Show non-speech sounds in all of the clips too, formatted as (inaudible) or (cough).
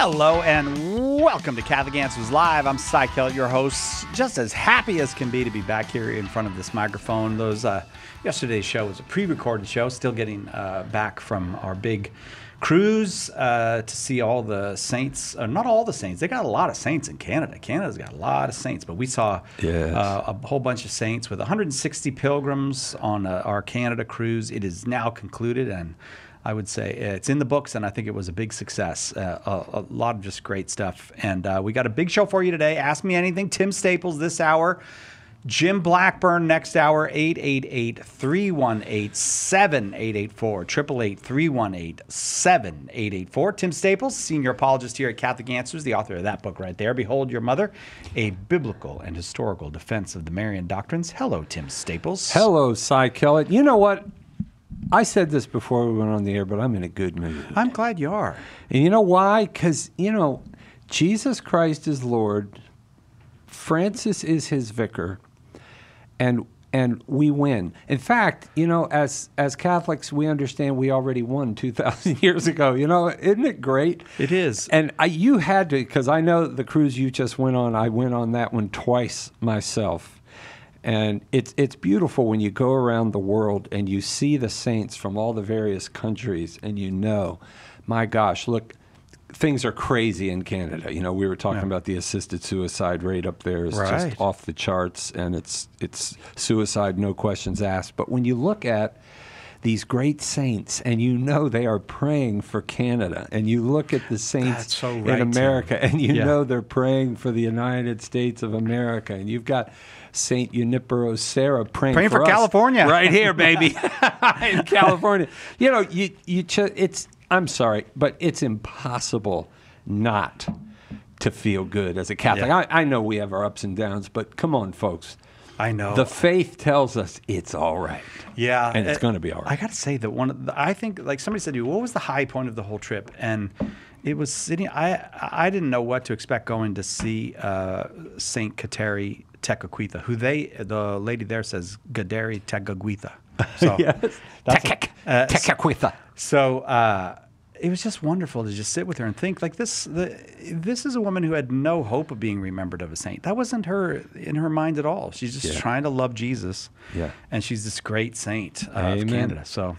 Hello and welcome to Catholic Answers Live. I'm Cy Kellett, your host. Just as happy as can be to be back here in front of this microphone. Those uh, yesterday's show was a pre-recorded show. Still getting uh, back from our big cruise uh, to see all the saints. Uh, not all the saints. They got a lot of saints in Canada. Canada's got a lot of saints, but we saw Yes. uh, a whole bunch of saints with 160 pilgrims on uh, our Canada cruise. It is now concluded, and I would say it's in the books, and I think it was a big success. Uh, a, a lot of just great stuff. And uh, we got a big show for you today. Ask me anything. Tim Staples this hour. Jim Blackburn next hour, 888 318 7884. 888 318 7884. Tim Staples, senior apologist here at Catholic Answers, the author of that book right there. Behold Your Mother, a biblical and historical defense of the Marian doctrines. Hello, Tim Staples. Hello, Cy Kellett. You know what? I said this before we went on the air, but I'm in a good mood. I'm glad you are. And you know why? Because, you know, Jesus Christ is Lord, Francis is his vicar, and and we win. In fact, you know, as as Catholics, we understand we already won 2,000 (laughs) years ago. You know, isn't it great? It is. And I, you had to, because I know the cruise you just went on. I went on that one twice myself, and it's it's beautiful when you go around the world and you see the saints from all the various countries, and you know, my gosh, look. Things are crazy in Canada. You know, we were talking Yeah. about the assisted suicide rate up there is Right. just off the charts, and it's it's suicide, no questions asked. But when you look at these great saints, and you know they are praying for Canada, and you look at the saints so right, in. America, and you Yeah. know they're praying for the United States of America, and you've got Saint Junipero Serra praying, Praying for us California. right here, (laughs) baby, (laughs) in California. You know, you you ch- it's. I'm sorry, but it's impossible not to feel good as a Catholic. Yeah. I, I know we have our ups and downs, but come on, folks. I know. The faith tells us it's all right. Yeah, And it's uh, gonna be all right. I got to say that one. Of the, I think like somebody said to you, what was the high point of the whole trip? And it was sitting. I I didn't know what to expect going to see uh, Saint Kateri Tekakwitha, who they the lady there says Gaderi Tegaguitha. (laughs) So yes. Tekek- uh, Tekakwitha. so uh, it was just wonderful to just sit with her and think like this. The, this is a woman who had no hope of being remembered of a saint. That wasn't her in her mind at all. She's just Yeah. trying to love Jesus. Yeah. and she's this great saint uh, of Canada. So.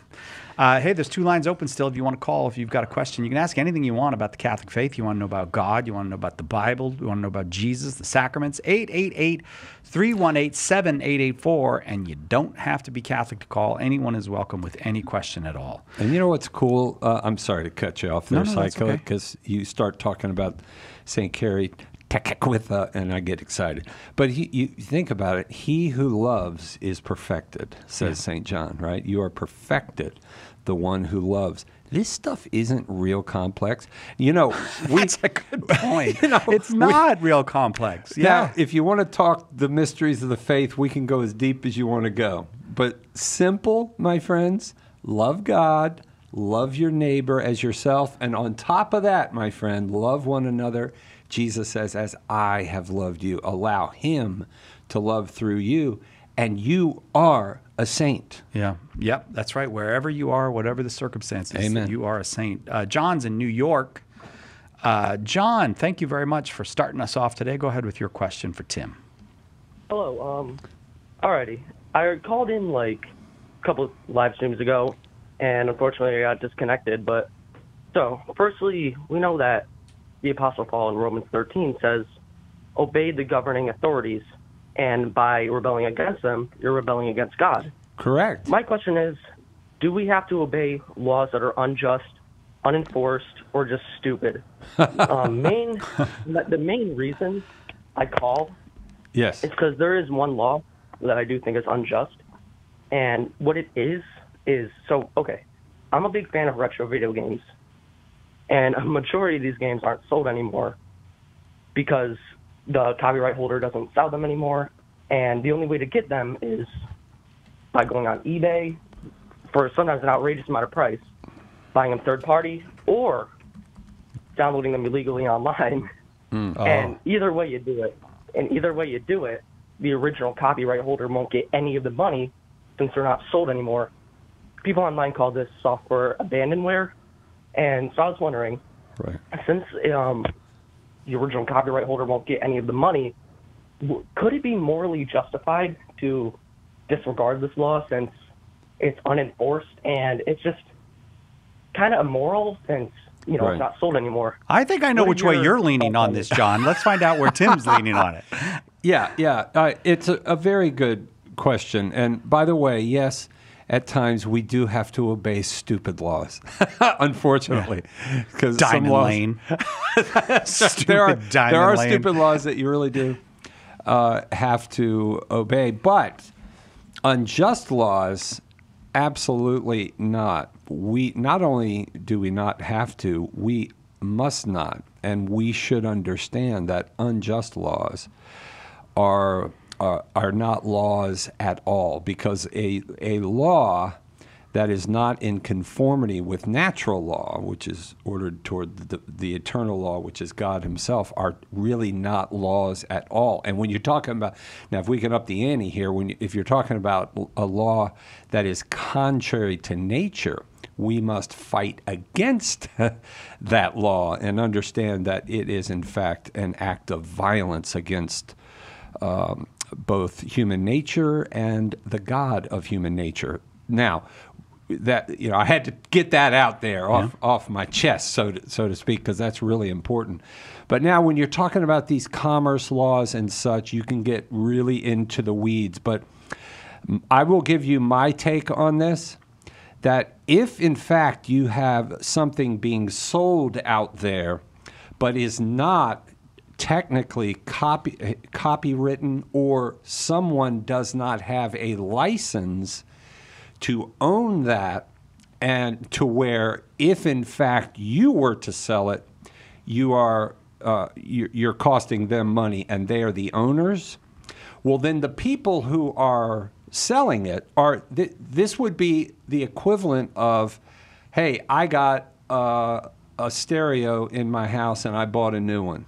Uh, hey, there's two lines open still. If you want to call, if you've got a question, you can ask anything you want about the Catholic faith. You want to know about God. You want to know about the Bible. You want to know about Jesus, the sacraments. 888 318 7884. And you don't have to be Catholic to call. Anyone is welcome with any question at all. And you know what's cool? Uh, I'm sorry to cut you off there, No, no, okay. because you start talking about St. Kateri Tekakwitha, and I get excited. But he, you think about it, he who loves is perfected, says St. John, right? You are perfected, the one who loves. This stuff isn't real complex. You know, (laughs) we, That's a good (laughs) point. You know, it's we- not real complex. Now, Yeah. if you want to talk the mysteries of the faith, we can go as deep as you want to go. But simple, my friends, love God, love your neighbor as yourself, and on top of that, my friend, love one another. Jesus says, "As I have loved you, allow him to love through you, and you are a saint." Yeah. Yep. That's right. Wherever you are, whatever the circumstances, Amen. you are a saint. Uh, John's in New York. Uh, John, thank you very much for starting us off today. Go ahead with your question for Tim. Hello. Um, alrighty. I called in like a couple live streams ago, and unfortunately I got disconnected. But so, firstly, we know that the Apostle Paul in Romans 13 says, "Obey the governing authorities," and by rebelling against them, you're rebelling against God. Correct. My question is, do we have to obey laws that are unjust, unenforced, or just stupid? (laughs) um, main, the main reason I call yes. it's because there is one law that I do think is unjust. And what it is, is so, okay, I'm a big fan of retro video games. And a majority of these games aren't sold anymore because the copyright holder doesn't sell them anymore. And the only way to get them is by going on eBay for sometimes an outrageous amount of price, buying them third party, or downloading them illegally online. And either way you do it, and either way you do it, the original copyright holder won't get any of the money since they're not sold anymore. People online call this software abandonware. And so I was wondering, Right. since um, the original copyright holder won't get any of the money, w- could it be morally justified to disregard this law since it's unenforced and it's just kind of immoral since you know Right. it's not sold anymore? I think I know What are which way you're leaning on on this, this? John. Let's find out where Tim's (laughs) leaning on it. Yeah, yeah. Uh, it's a, a very good question. And by the way, yes, at times we do have to obey stupid laws, (laughs) unfortunately. Because Diamond Lane. Stupid (laughs) there are, Diamond there are Lane. stupid laws that you really do uh, have to obey. But unjust laws, absolutely not. We not only do we not have to, we must not, and we should understand that unjust laws are are, are not laws at all because a a law that is not in conformity with natural law, which is ordered toward the, the eternal law, which is God Himself, are really not laws at all. And when you're talking about now, if we can up the ante here, when you, if you're talking about a law that is contrary to nature, we must fight against (laughs) that law and understand that it is in fact an act of violence against um, both human nature and the God of human nature. Now, that you know, I had to get that out there off off my chest, so to, so to speak, because that's really important. But now, when you're talking about these commerce laws and such, you can get really into the weeds. But I will give you my take on this that if in fact you have something being sold out there but is not technically copy copywritten or someone does not have a license to own that and to where if in fact you were to sell it you are uh, you're, costing them money and they are the owners well then the people who are selling it are th- this would be the equivalent of hey i got uh, a stereo in my house and i bought a new one.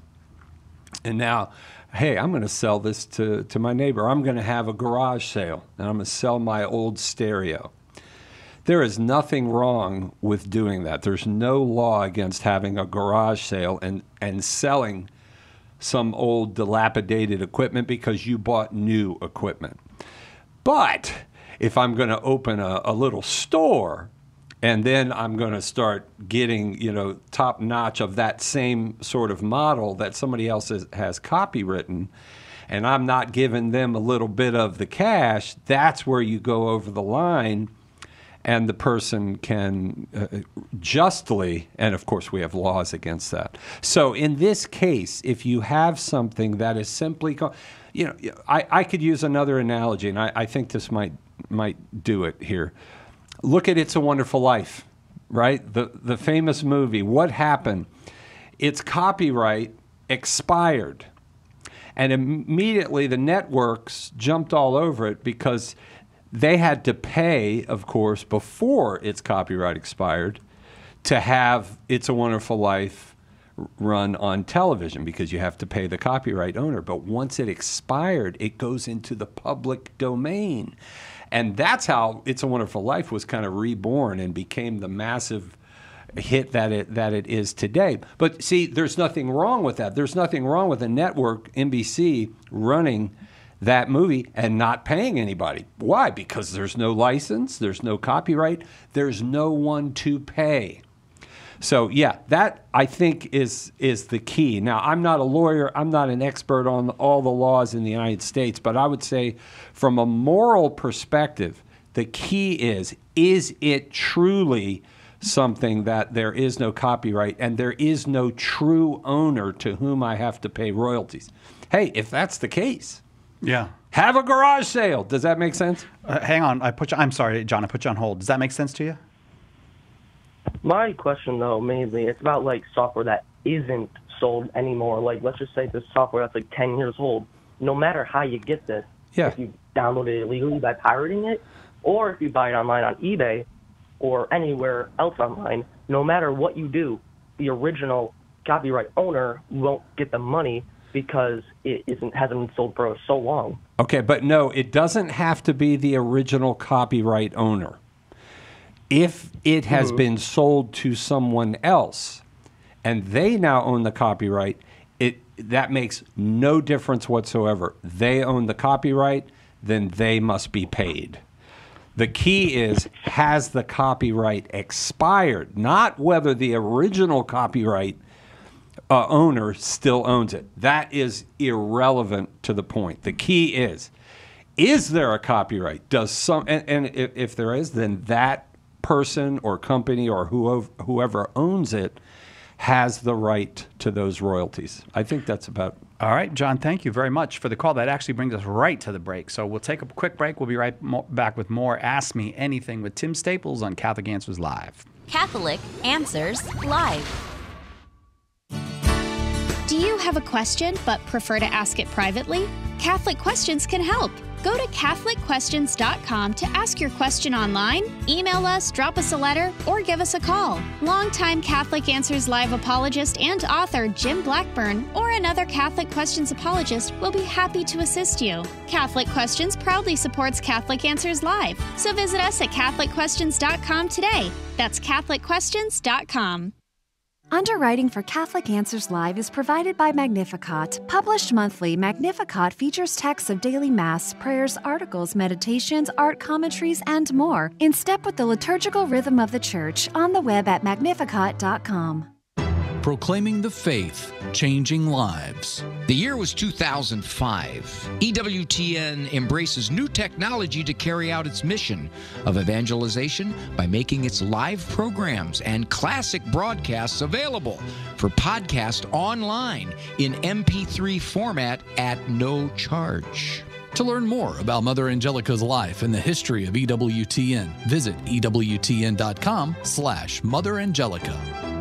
And now, hey, I'm going to sell this to, to my neighbor. I'm going to have a garage sale and I'm going to sell my old stereo. There is nothing wrong with doing that. There's no law against having a garage sale and, and selling some old dilapidated equipment because you bought new equipment. But if I'm going to open a, a little store and then I'm going to start getting, you know, top notch of that same sort of model that somebody else has, has copywritten, and I'm not giving them a little bit of the cash, that's where you go over the line and the person can uh, justly, and of course we have laws against that. So in this case, if you have something that is simply, co- you know, I, I could use another analogy, and I, I think this might might do it here. Look at It's a Wonderful Life, right? The the famous movie. What happened? Its copyright expired. And immediately the networks jumped all over it because they had to pay, of course, before its copyright expired to have It's a Wonderful Life run on television because you have to pay the copyright owner. But once it expired, it goes into the public domain. And that's how It's a Wonderful Life was kind of reborn and became the massive hit that it that it is today. But see, there's nothing wrong with that. There's nothing wrong with a network, NBC, running that movie and not paying anybody. Why? Because there's no license, there's no copyright, there's no one to pay. So yeah, that I think is is the key. Now, I'm not a lawyer, I'm not an expert on all the laws in the United States, but I would say from a moral perspective, the key is is it truly something that there is no copyright and there is no true owner to whom I have to pay royalties. Hey, if that's the case, Yeah. have a garage sale. Does that make sense? Uh, hang on. I put you, I'm sorry, John. I put you on hold. Does that make sense to you? My question, though, mainly, it's about like software that isn't sold anymore. Like, let's just say this software that's like 10 years old. No matter how you get this, Yeah. if you download it illegally by pirating it, or if you buy it online on eBay or anywhere else online, no matter what you do, the original copyright owner won't get the money because it isn't hasn't been sold for so long. Okay, but no, it doesn't have to be the original copyright owner. If it has been sold to someone else and they now own the copyright, it that makes no difference whatsoever. They own the copyright, then they must be paid. The key is has the copyright expired, not whether the original copyright uh, owner still owns it. That is irrelevant to the point. The key is is there a copyright? Does some and, and if, if there is, then that person or company or whoever, whoever owns it has the right to those royalties. I think that's about All right, John, thank you very much for the call. That actually brings us right to the break. So we'll take a quick break. We'll be right mo- back with more Ask Me Anything with Tim Staples on Catholic Answers Live. Catholic Answers Live. Do you have a question but prefer to ask it privately? Catholic Questions can help. Go to CatholicQuestions.com to ask your question online, email us, drop us a letter, or give us a call. Longtime Catholic Answers Live apologist and author Jim Blackburn or another Catholic Questions apologist will be happy to assist you. Catholic Questions proudly supports Catholic Answers Live, so visit us at CatholicQuestions.com today. That's CatholicQuestions.com. Underwriting for Catholic Answers Live is provided by Magnificat. Published monthly, Magnificat features texts of daily Mass, prayers, articles, meditations, art commentaries, and more in step with the liturgical rhythm of the Church on the web at magnificat.com. Proclaiming the faith, changing lives. The year was 2005. EWTN embraces new technology to carry out its mission of evangelization by making its live programs and classic broadcasts available for podcast online in MP3 format at no charge. To learn more about Mother Angelica's life and the history of EWTN, visit EWTN.com slash Mother Angelica.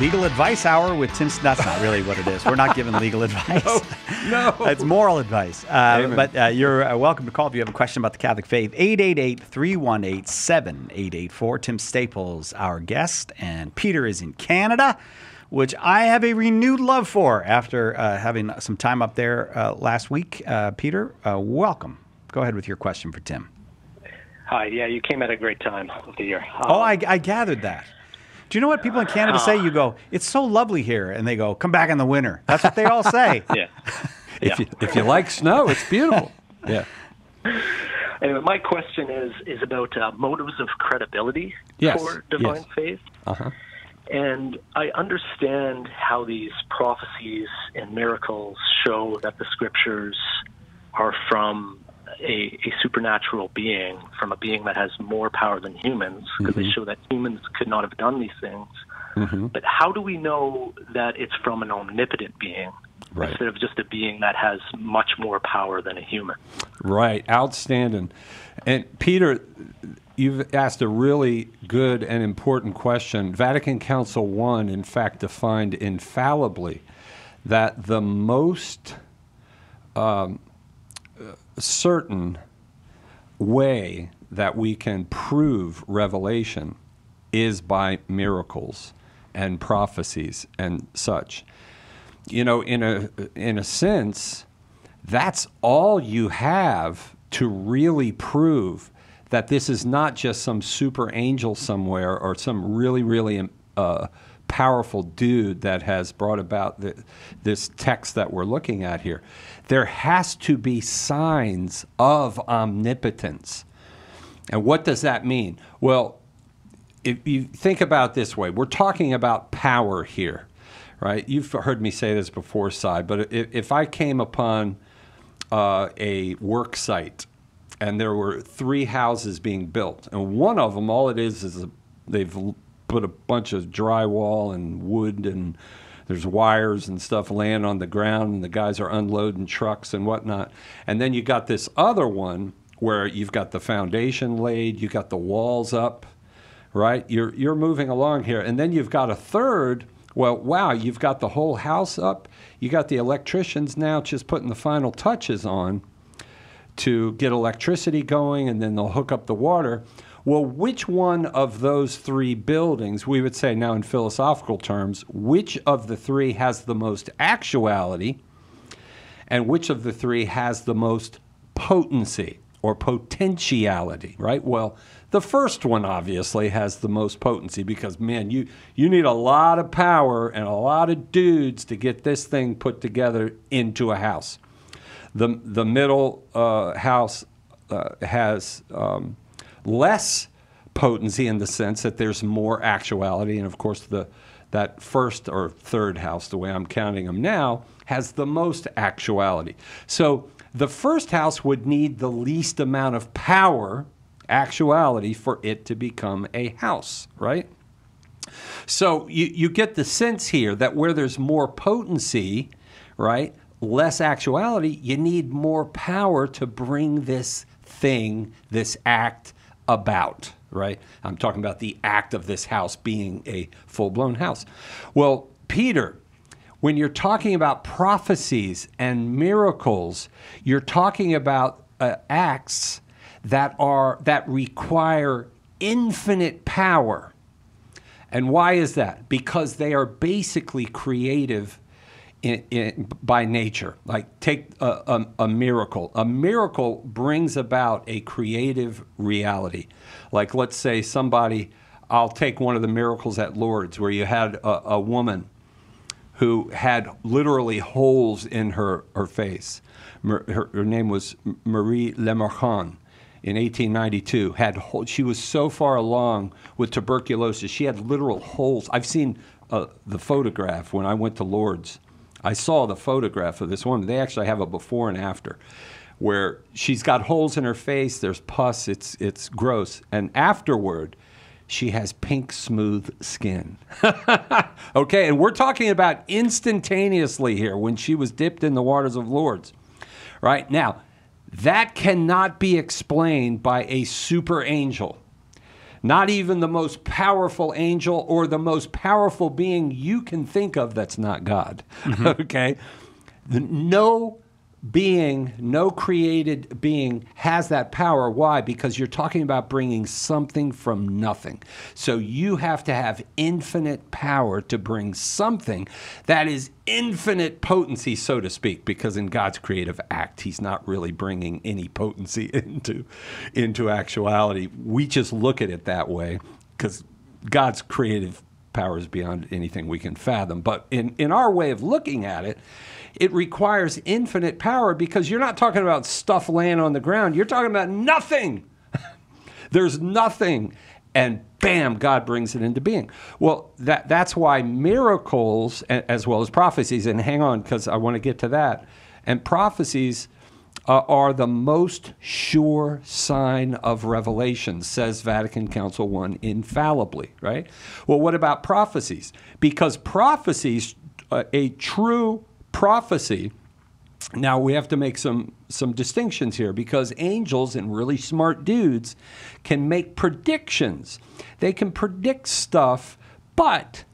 Legal Advice Hour with Tim. That's not really what it is. We're not giving legal (laughs) advice. no. it's (laughs) moral advice. Uh, but uh, you're uh, welcome to call if you have a question about the Catholic faith. 888 318 7884. Tim Staples, our guest, and Peter is in Canada, which I have a renewed love for after uh, having some time up there uh, last week. Uh, Peter, uh, welcome. Go ahead with your question for Tim. Hi, yeah, you came at a great time of the year. Oh, I, I gathered that. Do you know what people in Canada say? You go, it's so lovely here. And they go, come back in the winter. That's what they all say. (laughs) yeah. (laughs) if you if you like snow, it's beautiful. (laughs) yeah. Anyway, my question is is about uh, motives of credibility Yes, for divine yes. faith. Uh-huh. And I understand how these prophecies and miracles show that the scriptures are from a, a supernatural being, from a being that has more power than humans, because they show that humans could not have done these things. But how do we know that it's from an omnipotent being Right. instead of just a being that has much more power than a human? Right, outstanding. And Peter, you've asked a really good and important question. Vatican Council I, in fact, defined infallibly that the most um, certain way that we can prove revelation is by miracles and prophecies and such. You know, in a in a sense, that's all you have to really prove that this is not just some super angel somewhere or some really really uh, powerful dude that has brought about the, this text that we're looking at here. There has to be signs of omnipotence. And what does that mean? Well, if you think about this way, we're talking about power here, right? You've heard me say this before, Cy, but if, if I came upon uh, a work site and there were three houses being built, and one of them, all it is is a, they've put a bunch of drywall and wood and there's wires and stuff laying on the ground, and the guys are unloading trucks and whatnot. And then you got this other one where you've got the foundation laid, you got the walls up, right? You're you're moving along here, and then you've got a third. Well, wow, you've got the whole house up. You got the electricians now just putting the final touches on to get electricity going, and then they'll hook up the water. Well, which one of those three buildings, we would say now in philosophical terms, which of the three has the most actuality? and which of the three has the most potency or potentiality, right? Well, the first one obviously has the most potency because man, you you need a lot of power and a lot of dudes to get this thing put together into a house. The the middle uh, house uh, has um, less potency in the sense that there's more actuality, and of course the that first or third house, the way I'm counting them now, has the most actuality. So the first house would need the least amount of power, actuality, for it to become a house, right? So you, you get the sense here that where there's more potency, right, less actuality, you need more power to bring this thing, this act about, right? I'm talking about the act of this house being a full blown house. Well, Peter, when you're talking about prophecies and miracles, you're talking about uh, acts that are that require infinite power. And why is that? Because they are basically creative in, in, by nature. Like, take a, a, a, miracle. A miracle brings about a creative reality. Like, let's say somebody, I'll take one of the miracles at Lourdes where you had a, a woman who had literally holes in her, her face. Her, her name was Marie Lemarchand in 1892 had she was so far along with tuberculosis she had literal holes i've seen uh, the photograph when i went to lourdes I saw the photograph of this woman. They actually have a before and after where she's got holes in her face, there's pus, it's, it's gross. And afterward, she has pink, smooth skin. (laughs) okay, and we're talking about instantaneously here when she was dipped in the waters of Lourdes. Right now, that cannot be explained by a super angel not even the most powerful angel or the most powerful being you can think of that's not God. Mm-hmm. (laughs) okay? No being, no created being has that power. Why? Because you're talking about bringing something from nothing. So you have to have infinite power to bring something that is infinite potency, so to speak, because in God's creative act, He's not really bringing any potency (laughs) into, into actuality. We just look at it that way because God's creative power is beyond anything we can fathom. But in, in our way of looking at it, it requires infinite power because you're not talking about stuff laying on the ground. You're talking about nothing. (laughs) There's nothing. And bam, God brings it into being. Well, that, that's why miracles, as well as prophecies, and hang on because I want to get to that, and prophecies uh, are the most sure sign of revelation, says Vatican Council I infallibly, right? Well, what about prophecies? Because prophecies, uh, a true prophecy. Now we have to make some some distinctions here because angels and really smart dudes can make predictions. They can predict stuff, but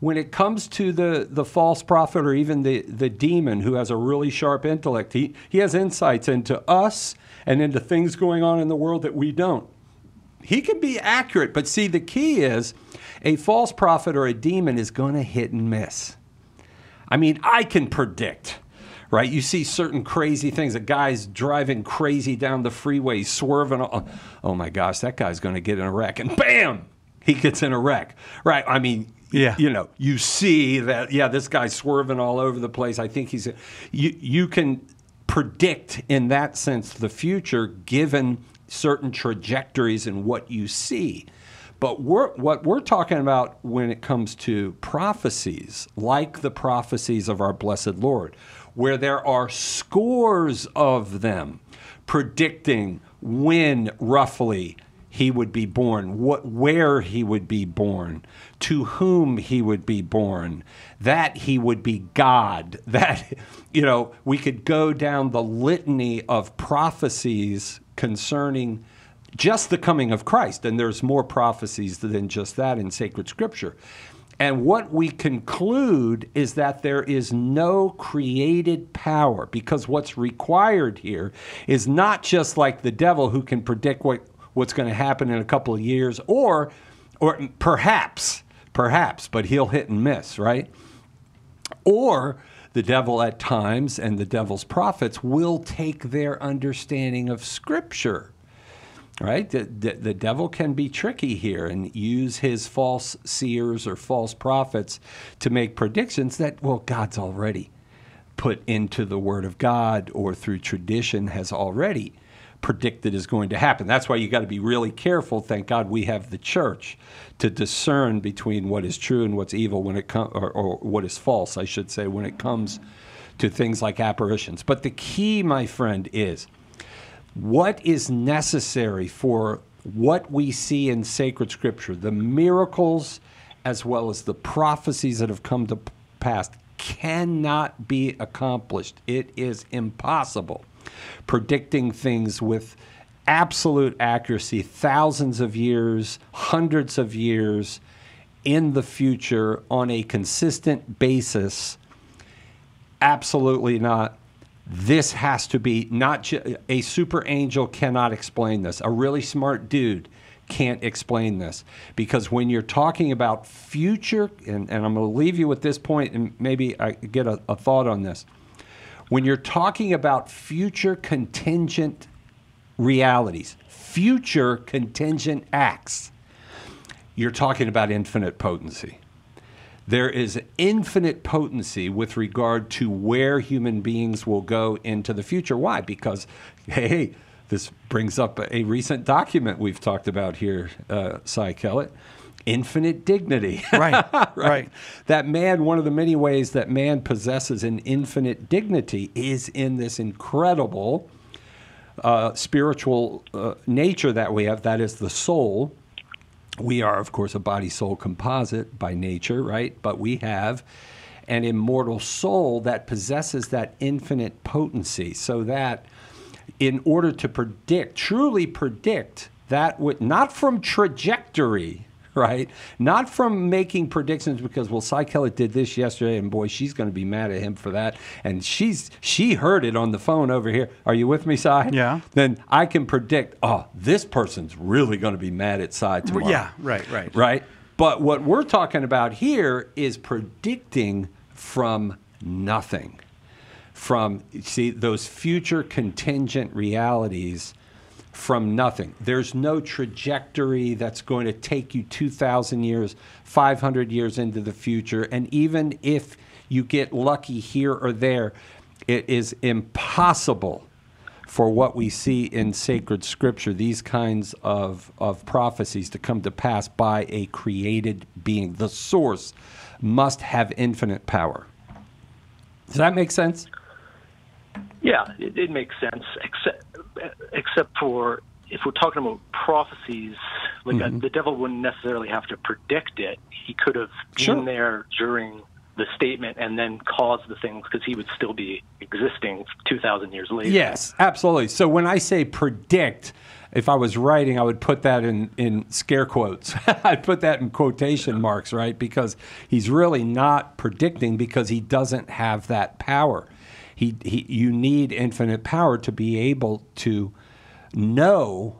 when it comes to the, the false prophet or even the, the demon who has a really sharp intellect, he, he has insights into us and into things going on in the world that we don't. He can be accurate, but see, the key is a false prophet or a demon is going to hit and miss. I mean, I can predict, right? You see certain crazy things. A guy's driving crazy down the freeway, swerving. Oh, oh my gosh, that guy's going to get in a wreck. And bam, he gets in a wreck, right? I mean, yeah. You know, you see that, yeah, this guy's swerving all over the place. I think he's, you, you can predict in that sense the future given certain trajectories and what you see. But we're, what we're talking about when it comes to prophecies, like the prophecies of our blessed Lord, where there are scores of them predicting when roughly he would be born, what, where he would be born, to whom he would be born, that he would be God, (laughs) that, you know, we could go down the litany of prophecies concerning just the coming of Christ. And there's more prophecies than just that in sacred scripture. And what we conclude is that there is no created power because what's required here is not just like the devil who can predict what, what's going to happen in a couple of years or or perhaps perhaps but he'll hit and miss, right? Or the devil at times and the devil's prophets will take their understanding of Scripture. Right? The, the, the devil can be tricky here and use his false seers or false prophets to make predictions that, well, God's already put into the Word of God or through tradition has already predicted is going to happen. That's why you got to be really careful. Thank God we have the church to discern between what is true and what's evil when it comes, or, or what is false, I should say, when it comes to things like apparitions. But the key, my friend, is what is necessary for what we see in sacred scripture, the miracles as well as the prophecies that have come to pass, cannot be accomplished. It is impossible. Predicting things with absolute accuracy, thousands of years, hundreds of years in the future on a consistent basis, absolutely not this has to be not ju- a super angel cannot explain this. A really smart dude can't explain this because when you're talking about future, and, and I'm going to leave you with this point, and maybe I get a, a thought on this. When you're talking about future contingent realities, future contingent acts, you're talking about infinite potency there is infinite potency with regard to where human beings will go into the future. Why? Because, hey, this brings up a recent document we've talked about here, uh, Cy Kellett. Infinite dignity. (laughs) Right, right, right. That man, one of the many ways that man possesses an infinite dignity is in this incredible uh, spiritual uh, nature that we have, that is the soul we are, of course, a body soul composite by nature, right? But we have an immortal soul that possesses that infinite potency, so that in order to predict, truly predict, that would not from trajectory, (laughs) right? Not from making predictions because well, Cy Kellett did this yesterday, and boy, she's going to be mad at him for that, and she's she heard it on the phone over here. Are you with me, Cy? Yeah. Then I can predict. Oh, this person's really going to be mad at Cy tomorrow. Yeah, right, right, right. But what we're talking about here is predicting from nothing, from see those future contingent realities from nothing. There's no trajectory that's going to take you 2,000 years, 500 years into the future. And even if you get lucky here or there, it is impossible for what we see in sacred scripture, these kinds of, of prophecies to come to pass by a created being. The source must have infinite power. Does that make sense? Yeah, it, it makes sense, except except for if we're talking about prophecies, like Mm-hmm. uh the devil wouldn't necessarily have to predict it. He could have been Sure. there during the statement and then caused the things because he would still be existing 2,000 years later. Yes, absolutely. So when I say predict, if I was writing, I would put that in, in scare quotes. (laughs) I'd put that in quotation marks, right? Because he's really not predicting because he doesn't have that power. He, he, you need infinite power to be able to know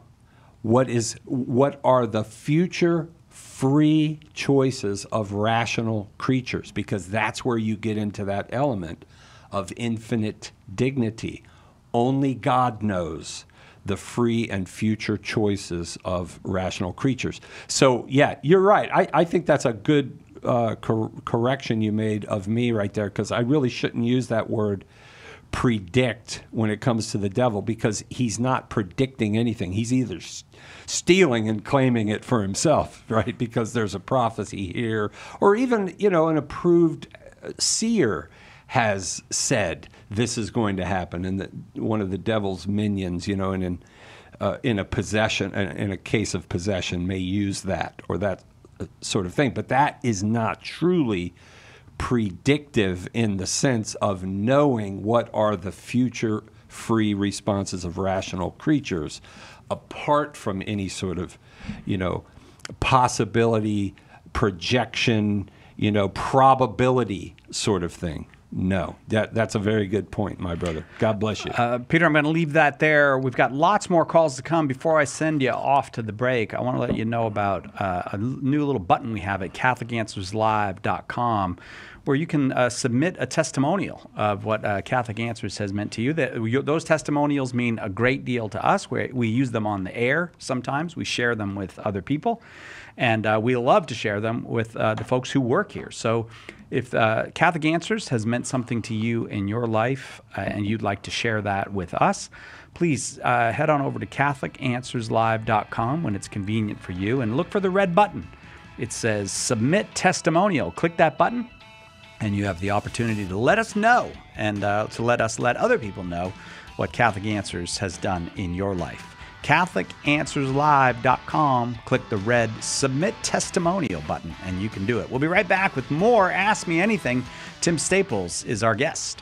what is what are the future free choices of rational creatures because that's where you get into that element of infinite dignity. Only god knows the free and future choices of rational creatures. So yeah you're right. I, I think that's a good uh, cor- correction you made of me right there because i really shouldn't use that word predict when it comes to the devil because he's not predicting anything. He's either s- stealing and claiming it for himself, (laughs) right? Because there's a prophecy here, or even, you know, an approved uh, seer has said this is going to happen, and that one of the devil's minions, you know, and in uh, in a possession, in a case of possession, may use that or that sort of thing. But that is not truly predictive in the sense of knowing what are the future free responses of rational creatures apart from any sort of you know possibility projection you know probability sort of thing no that that's a very good point my brother god bless you Uh, Peter, I'm going to leave that there. We've got lots more calls to come. Before I send you off to the break, I want to let you know about uh, a new little button we have at CatholicAnswersLive.com where you can uh, submit a testimonial of what uh, Catholic Answers has meant to you. That those testimonials mean a great deal to us. Where we use them on the air sometimes, we share them with other people, and uh, we love to share them with uh, the folks who work here. So. If uh, Catholic Answers has meant something to you in your life uh, and you'd like to share that with us, please uh, head on over to CatholicAnswersLive.com when it's convenient for you and look for the red button. It says Submit Testimonial. Click that button, and you have the opportunity to let us know and uh, to let us let other people know what Catholic Answers has done in your life. CatholicAnswersLive.com. Click the red Submit Testimonial button, and you can do it. We'll be right back with more Ask Me Anything. Tim Staples is our guest.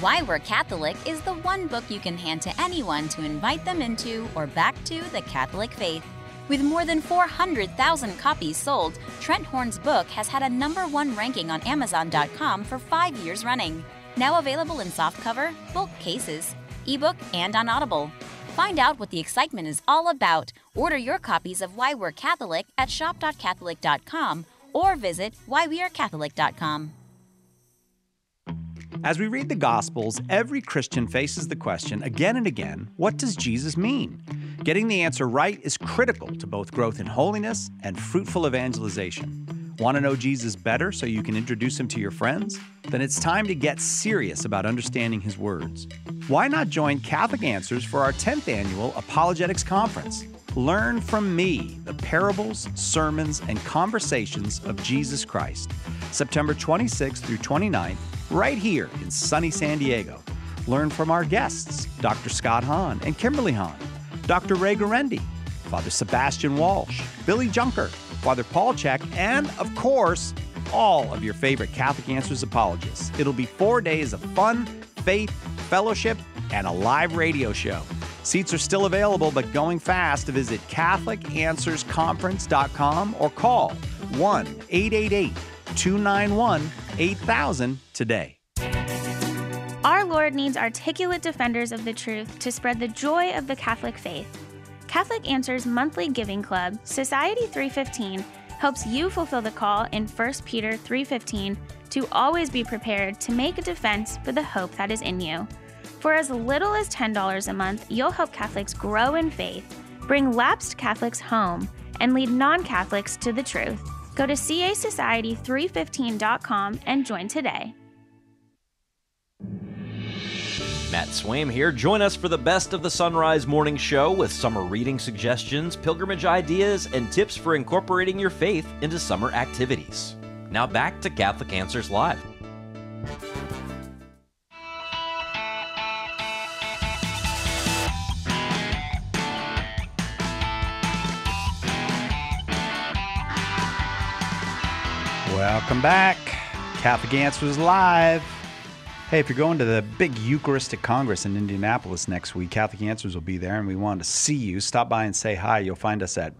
Why We're Catholic is the one book you can hand to anyone to invite them into or back to the Catholic faith. With more than 400,000 copies sold, Trent Horn's book has had a number one ranking on Amazon.com for five years running. Now available in softcover, bulk cases, ebook, and on Audible. Find out what the excitement is all about. Order your copies of Why We're Catholic at shop.catholic.com or visit whywearecatholic.com. As we read the Gospels, every Christian faces the question again and again what does Jesus mean? Getting the answer right is critical to both growth in holiness and fruitful evangelization. Want to know Jesus better so you can introduce him to your friends? Then it's time to get serious about understanding his words. Why not join Catholic Answers for our 10th annual Apologetics Conference? Learn from me the parables, sermons, and conversations of Jesus Christ. September 26th through 29th, right here in sunny San Diego. Learn from our guests, Dr. Scott Hahn and Kimberly Hahn, Dr. Ray Guarendi, Father Sebastian Walshe, Billy Junker, Father Paul Check, and of course, all of your favorite Catholic Answers apologists. It'll be four days of fun, faith, fellowship, and a live radio show. Seats are still available, but going fast visit CatholicAnswersConference.com or call 1 888 291 8000 today. Our Lord needs articulate defenders of the truth to spread the joy of the Catholic faith. Catholic Answers monthly giving club, Society 315, helps you fulfill the call in 1 Peter 3:15 to always be prepared to make a defense for the hope that is in you. For as little as $10 a month, you'll help Catholics grow in faith, bring lapsed Catholics home, and lead non-Catholics to the truth. Go to casociety315.com and join today. Matt Swaim here. Join us for the best of the Sunrise Morning Show with summer reading suggestions, pilgrimage ideas, and tips for incorporating your faith into summer activities. Now back to Catholic Answers Live. Welcome back. Catholic Answers Live. Hey, if you're going to the big Eucharistic Congress in Indianapolis next week, Catholic Answers will be there, and we want to see you. Stop by and say hi. You'll find us at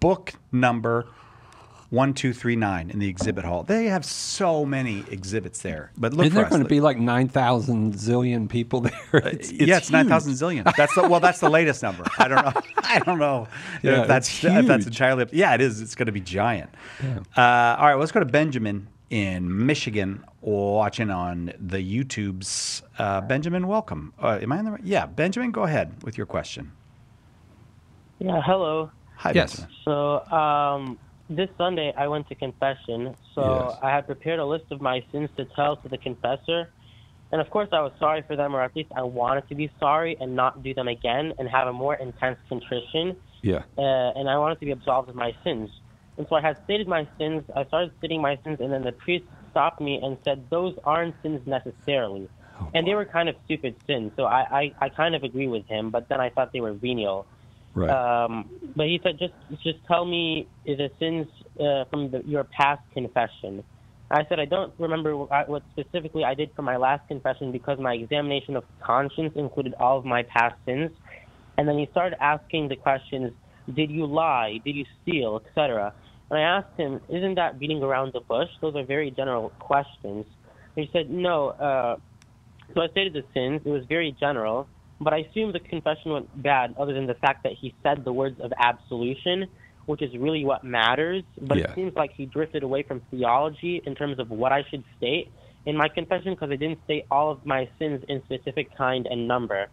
book number 1239 in the exhibit hall. They have so many exhibits there. But look Isn't for there going to be like 9,000 zillion people (laughs) there? It's, yeah, it's nine huge. thousand zillion. That's the, well, that's the latest number. I don't know. (laughs) I don't know Yeah, if that's it's if that's entirely. Yeah, it is. It's going to be giant. Uh, all right, let's go to Benjamin in Michigan, watching on the YouTubes. Uh, Benjamin, welcome. Uh, am I in the right? Yeah, Benjamin, go ahead with your question. Yeah, hello. Hi, Yes. Benjamin. So, um, this Sunday I went to confession. So Yes. I had prepared a list of my sins to tell to the confessor. And of course, I was sorry for them, or at least I wanted to be sorry and not do them again and have a more intense contrition. Yeah. Uh, and I wanted to be absolved of my sins. And so I had stated my sins. I started stating my sins, and then the priest stopped me and said, Those aren't sins necessarily. and they were kind of stupid sins. So I, I, I kind of agree with him, but then I thought they were venial. Right. Um, but he said, just just tell me is the sins uh, from the, your past confession. I said, I don't remember what what specifically I did for my last confession because my examination of conscience included all of my past sins. And then he started asking the questions, did you lie? Did you steal, etc. And I asked him, isn't that beating around the bush? Those are very general questions. And he said, no. Uh, so I stated the sins. It was very general, but I assume the confession went bad other than the fact that he said the words of absolution, which is really what matters. But Yeah. it seems like he drifted away from theology in terms of what I should state in my confession because I didn't state all of my sins in specific kind and number.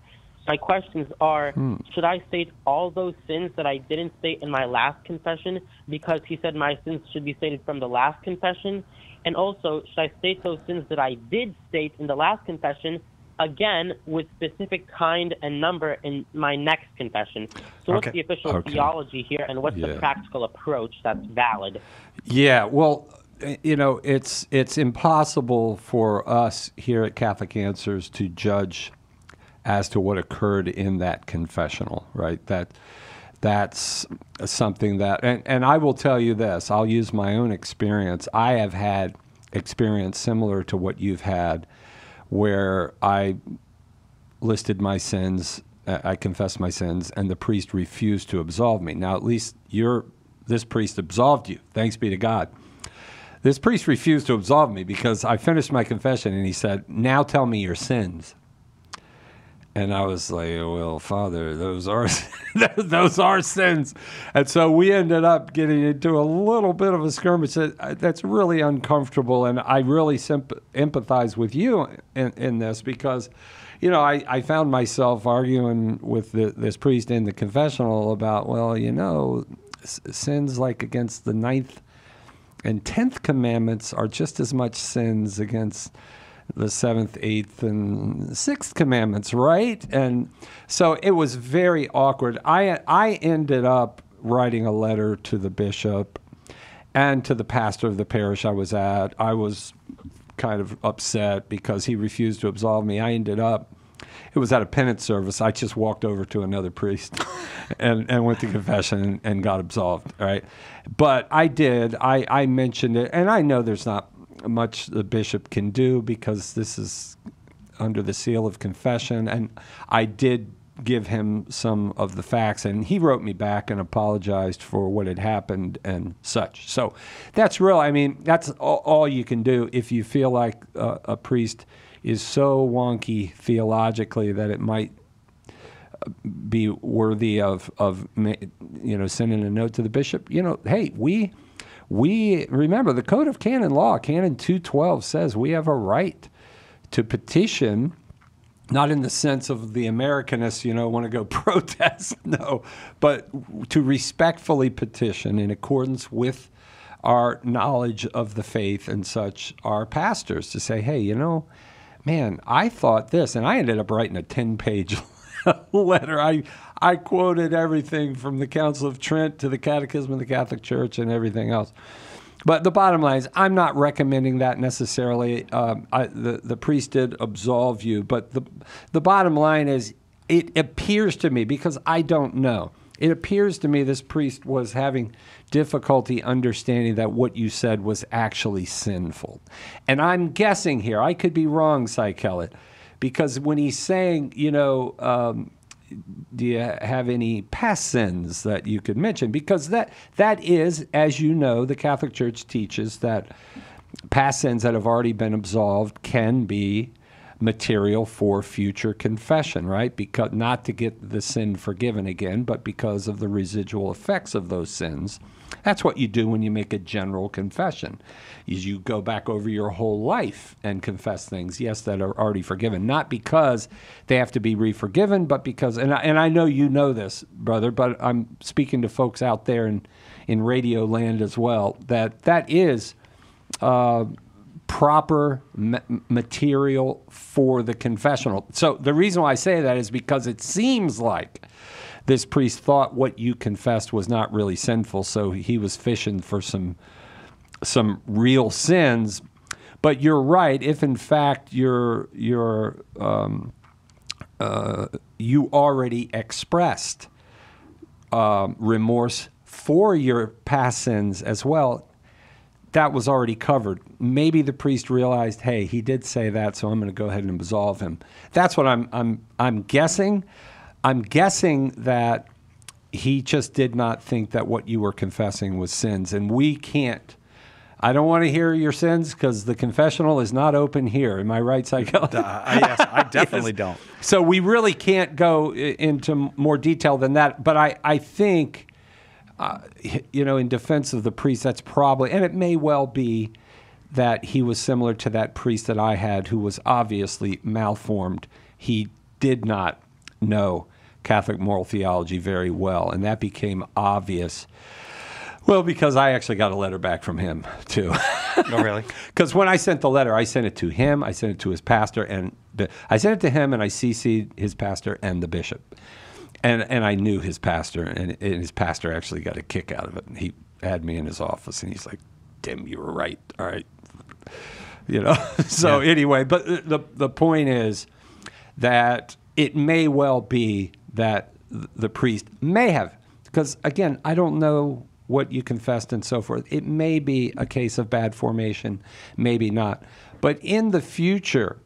My questions are Hmm. should I state all those sins that I didn't state in my last confession because he said my sins should be stated from the last confession? And also, should I state those sins that I did state in the last confession again with specific kind and number in my next confession? So, what's Okay. the official Okay. theology here, and what's Yeah. the practical approach that's valid? Yeah, well, you know, it's it's impossible for us here at Catholic Answers to judge as to what occurred in that confessional, right? That that's something that and, and I will tell you this, I'll use my own experience. I have had experience similar to what you've had where I listed my sins, uh, I confessed my sins, and the priest refused to absolve me. Now, at least you're, this priest absolved you. Thanks be to God. This priest refused to absolve me because I finished my confession and he said, Now tell me your sins. And I was like, well, Father, those are (laughs) those are sins. And so we ended up getting into a little bit of a skirmish that, uh, that's really uncomfortable. And I really symp- empathize with you in, in this because, you know, I, I found myself arguing with the, this priest in the confessional about, well, you know, s- sins like against the ninth and tenth commandments are just as much sins against the seventh, eighth, and sixth commandments, right? And so it was very awkward. I I ended up writing a letter to the bishop and to the pastor of the parish I was at. I was kind of upset because he refused to absolve me. I ended up it was at a penance service. I just walked over to another priest (laughs) and, and went to confession and, and got absolved. Right. But I did. I, I mentioned it. And I know there's not much the bishop can do because this is under the seal of confession. And I did give him some of the facts, and he wrote me back and apologized for what had happened and such. So that's real. I mean, that's all, you can do if you feel like a priest is so wonky theologically that it might uh, be worthy of of you know sending a note to the bishop. You know, hey, we we remember the Code of Canon Law, Canon 212 says we have a right to petition not in the sense of the Americanists, you know, want to go (laughs) protest, no, but to respectfully petition in accordance with our knowledge of the faith and such, our pastors to say, hey, you know, man, I thought this, and I ended up writing a 10 page (laughs) (laughs) letter. I, I quoted everything from the Council of Trent to the Catechism of the Catholic Church and everything else. But the bottom line is, I'm not recommending that necessarily. Um, I, the the priest did absolve you, but the the bottom line is, it appears to me because I don't know. It appears to me this priest was having difficulty understanding that what you said was actually sinful, and I'm guessing here. I could be wrong, Cy Kellett, because when he's saying, you know. Um, do you have any past sins that you could mention? Because that that is, as you know, the Catholic Church teaches that past sins that have already been absolved can be material for future confession, right? Because not to get the sin forgiven again, but because of the residual effects of those sins. That's what you do when you make a general confession. Is you go back over your whole life and confess things, yes, that are already forgiven, not because they have to be re-forgiven, but because and I, and I know you know this, brother, but I'm speaking to folks out there in in radio land as well that that is uh, proper ma- material for the confessional. So the reason why I say that is because it seems like this priest thought what you confessed was not really sinful, so he was fishing for some some real sins. But you're right. If in fact you're you're um, uh, you already expressed um, remorse for your past sins as well, that was already covered. Maybe the priest realized, hey, he did say that, so I'm going to go ahead and absolve him. That's what I'm I'm I'm guessing. I'm guessing that he just did not think that what you were confessing was sins, and we can't. I don't want to hear your sins because the confessional is not open here. Am I right, Psycho? (laughs) Uh, yes, I (laughs) definitely don't. So we really can't go into more detail than that. But I, I think uh, you know, in defense of the priest, that's probably, and it may well be that he was similar to that priest that I had who was obviously malformed. He did not know Catholic moral theology very well, and that became obvious. Well, because I actually got a letter back from him too. (laughs) Oh, really? (laughs) Because when I sent the letter, I sent it to him, I sent it to his pastor, and the, I sent it to him, and I CC'd his pastor and the bishop, and and I knew his pastor, and, and his pastor actually got a kick out of it. And he had me in his office, and he's like, "Tim, you were right. All right." You know. (laughs) so Yeah. anyway, but the- the point is that it may well be that the priest may have, because again, I don't know what you confessed and so forth. It may be a case of bad formation, maybe not. But in the future,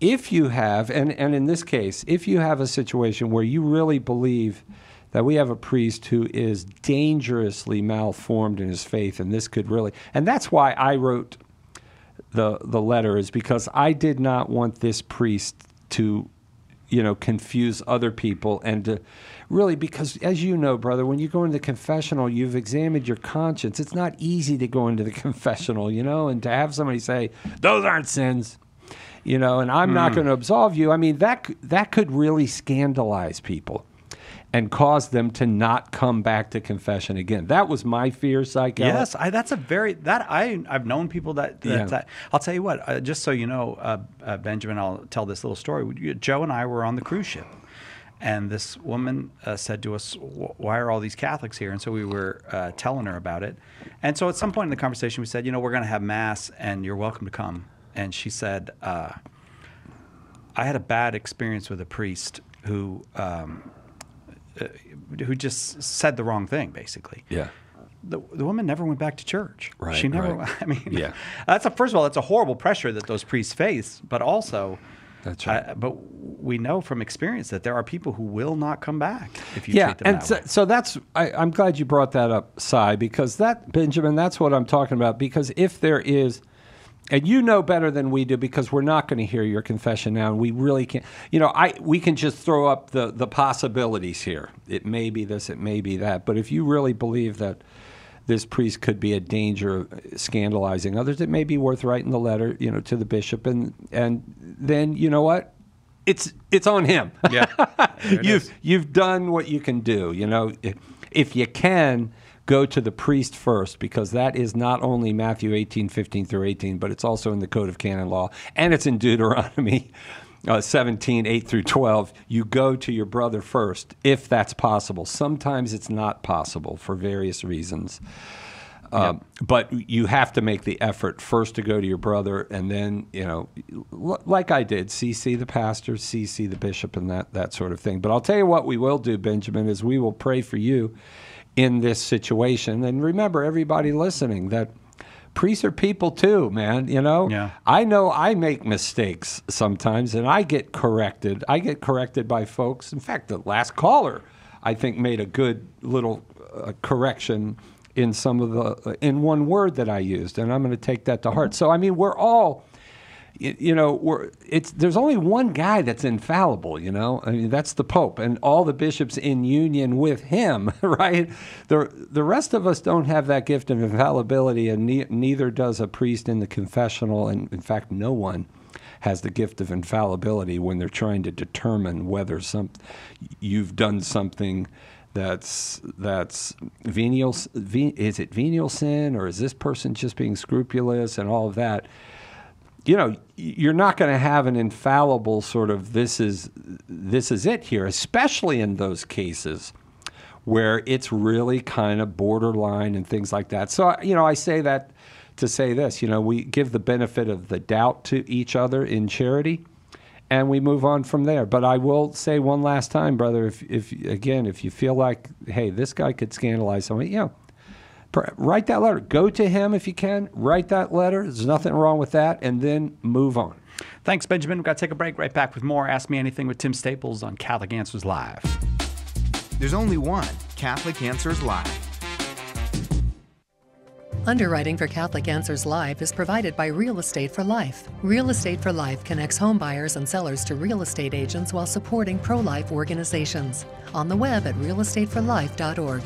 if you have, and, and in this case, if you have a situation where you really believe that we have a priest who is dangerously malformed in his faith, and this could really, and that's why I wrote the the letter is because I did not want this priest to, you know, confuse other people and to really because as you know, brother, when you go into the confessional, you've examined your conscience. It's not easy to go into the (laughs) confessional, you know, and to have somebody say those aren't sins, you know, and I'm not Mm. going to absolve you. I mean that that could really scandalize people. And cause them to not come back to confession again. That was my fear, Cy Kellett. Yes, I, that's a very that I I've known people that, that, Yeah. that I'll tell you what. Uh, just so you know, uh, uh, Benjamin, I'll tell this little story. Joe and I were on the cruise ship, and this woman uh, said to us, "Why are all these Catholics here?" And so we were uh, telling her about it. And so at some point in the conversation, we said, "You know, we're going to have mass, and you're welcome to come." And she said, uh, "I had a bad experience with a priest who." Um, uh, who just said the wrong thing, basically Yeah. the, the woman never went back to church. Right, She never. right. (laughs) I mean, Yeah. That's a first of all, that's a horrible pressure that those priests face. But also, That's right. uh, but we know from experience that there are people who will not come back if you yeah, treat them and that so, way. so that's I, I'm glad you brought that up, Cy, because that Benjamin, that's what I'm talking about. Because if there is, and you know better than we do, because we're not going to hear your confession now, and we really can't. You know, I we can just throw up the the possibilities here. It may be this, it may be that. But if you really believe that this priest could be a danger of scandalizing others, it may be worth writing the letter, you know, to the bishop, and and then you know what, it's it's on him. Yeah, (laughs) you've is. you've done what you can do. You know, if, if you can go to the priest first, because that is not only Matthew 18, 15 through 18, but it's also in the Code of Canon Law, and it's in Deuteronomy. Uh, 17, 8 through 12, you go to your brother first, if that's possible. Sometimes it's not possible for various reasons. Um, But you have to make the effort first to go to your brother, and then you know, l- like I did, CC the pastor, CC the bishop, and that that sort of thing. But I'll tell you what we will do, Benjamin, is we will pray for you in this situation. And remember, everybody listening, that priests are people too, man. You know, Yeah. I know I make mistakes sometimes, and I get corrected. I get corrected by folks. In fact, the last caller, I think, made a good little uh, correction in some of the in one word that I used, and I'm going to take that to heart. So, I mean, we're all. You know, it's there's only one guy that's infallible. You know, I mean that's the Pope, and all the bishops in union with him, (laughs) right? The the rest of us don't have that gift of infallibility, and ne- neither does a priest in the confessional, and in fact, no one has the gift of infallibility when they're trying to determine whether some you've done something that's that's venial is it venial sin or is this person just being scrupulous and all of that you know you're not going to have an infallible sort of this is this is it here especially in those cases where it's really kind of borderline and things like that so you know i say that to say this you know we give the benefit of the doubt to each other in charity and we move on from there. But I will say one last time, brother, if, if again, if you feel like, hey, this guy could scandalize somebody, you know, write that letter. Go to him if you can. Write that letter. There's nothing wrong with that, and then move on. Thanks, Benjamin. We've got to take a break. Right back with more Ask Me Anything with Tim Staples on Catholic Answers Live. There's only one Catholic Answers Live. Underwriting for Catholic Answers Live is provided by Real Estate for Life. Real Estate for Life connects home buyers and sellers to real estate agents while supporting pro life organizations. On the web at realestateforlife.org.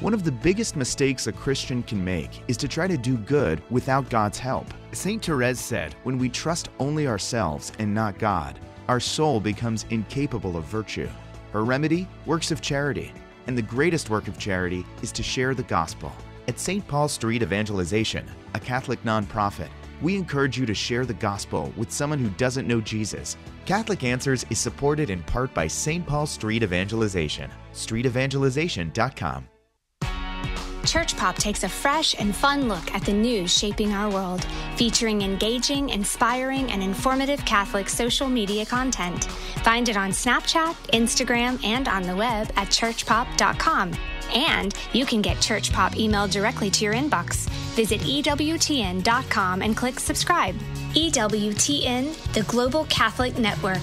One of the biggest mistakes a Christian can make is to try to do good without God's help. St. Therese said, When we trust only ourselves and not God, our soul becomes incapable of virtue. Her remedy? Works of charity. And the greatest work of charity is to share the gospel. At St. Paul Street Evangelization, a Catholic nonprofit, we encourage you to share the gospel with someone who doesn't know Jesus. Catholic Answers is supported in part by St. Paul Street Evangelization, streetevangelization.com. Church Pop takes a fresh and fun look at the news shaping our world, featuring engaging, inspiring, and informative Catholic social media content. Find it on Snapchat, Instagram, and on the web at churchpop.com. And you can get Church Pop emailed directly to your inbox. Visit EWTN.com and click subscribe. EWTN, the Global Catholic Network.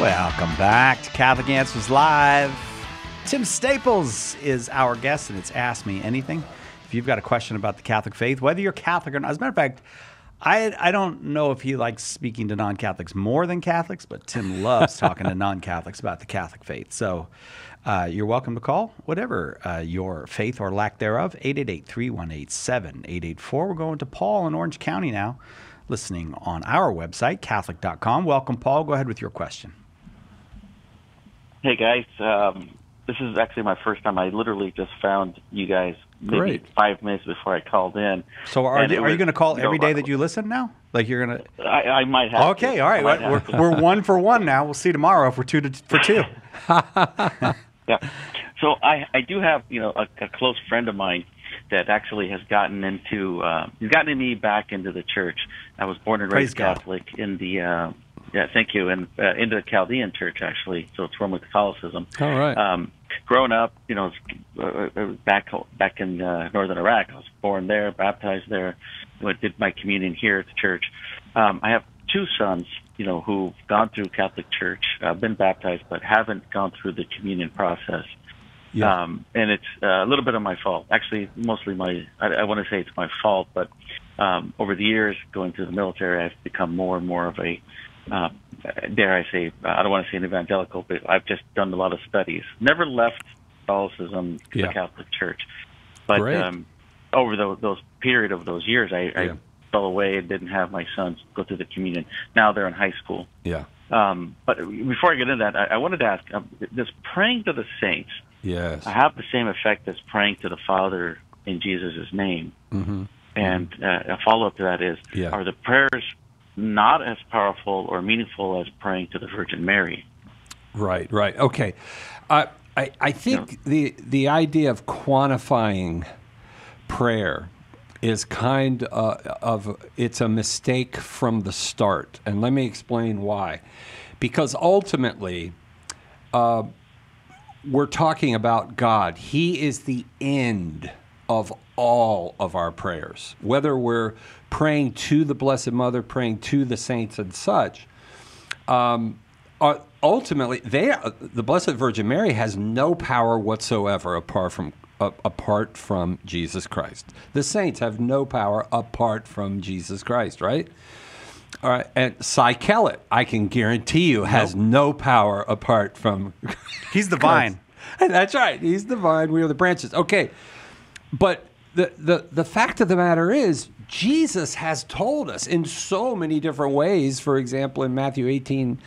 Welcome back to Catholic Answers Live. Tim Staples is our guest, and it's Ask Me Anything. If you've got a question about the Catholic faith, whether you're Catholic or not, as a matter of fact, I, I don't know if he likes speaking to non Catholics more than Catholics, but Tim loves talking to (laughs) non Catholics about the Catholic faith. So uh, you're welcome to call, whatever uh, your faith or lack thereof, 888 318 7884. We're going to Paul in Orange County now, listening on our website, Catholic.com. Welcome, Paul. Go ahead with your question. Hey guys, um, this is actually my first time. I literally just found you guys maybe Great. five minutes before I called in. So are, And they- it are you going to call every day that you listen now? Like you're going to? I, I might have. Okay, to. all I We're, we're one for one now. We'll see tomorrow if we're two to, for two. (laughs) (laughs) yeah. So I I do have you know a, a close friend of mine that actually has gotten into uh, he's gotten me back into the church. I was born and raised. Catholic in the uh, yeah thank you and uh, into the Chaldean church actually. So it's Roman Catholicism. All right. Um, growing up, you know, uh, uh, back back in uh, northern Iraq, I was born there, baptized there, went- did my communion here at the church. Um, I have two sons, you know, who've gone through Catholic Church, uh, been baptized, but haven't gone through the communion process. Um, and it's uh, a little bit of my fault. Actually, mostly my, I, I want to say it's my fault, but um, over the years going through the military, I've become more and more of a, uh, dare I say, I don't want to say an evangelical, but I've just done a lot of studies. Never left Catholicism, Yeah. the Catholic Church. But Great. um, over the, those period of those years, I, I fell away and didn't have my sons go through the communion. Now they're in high school. Yeah. Um, but before I get into that, I, I wanted to ask: um, Does praying to the saints Yes. have the same effect as praying to the Father in Jesus' name? Mm-hmm. And uh, a follow up to that is: Yeah. Are the prayers not as powerful or meaningful as praying to the Virgin Mary? Right, right. Okay. Uh, I, I think the, the idea of quantifying prayer is kind uh, of it's a mistake from the start and let me explain why because ultimately uh, we're talking about god he is the end of all of our prayers whether we're praying to the blessed mother praying to the saints and such um, uh, ultimately, they uh, the Blessed Virgin Mary has no power whatsoever apart from uh, apart from Jesus Christ. The saints have no power apart from Jesus Christ, right? All right, and Kellett, I can guarantee you, has no power apart from. (laughs) He's the vine. (laughs) That's right. He's the vine. We are the branches. Okay, but the, the, the fact of the matter is, Jesus has told us in so many different ways. For example, in Matthew 18,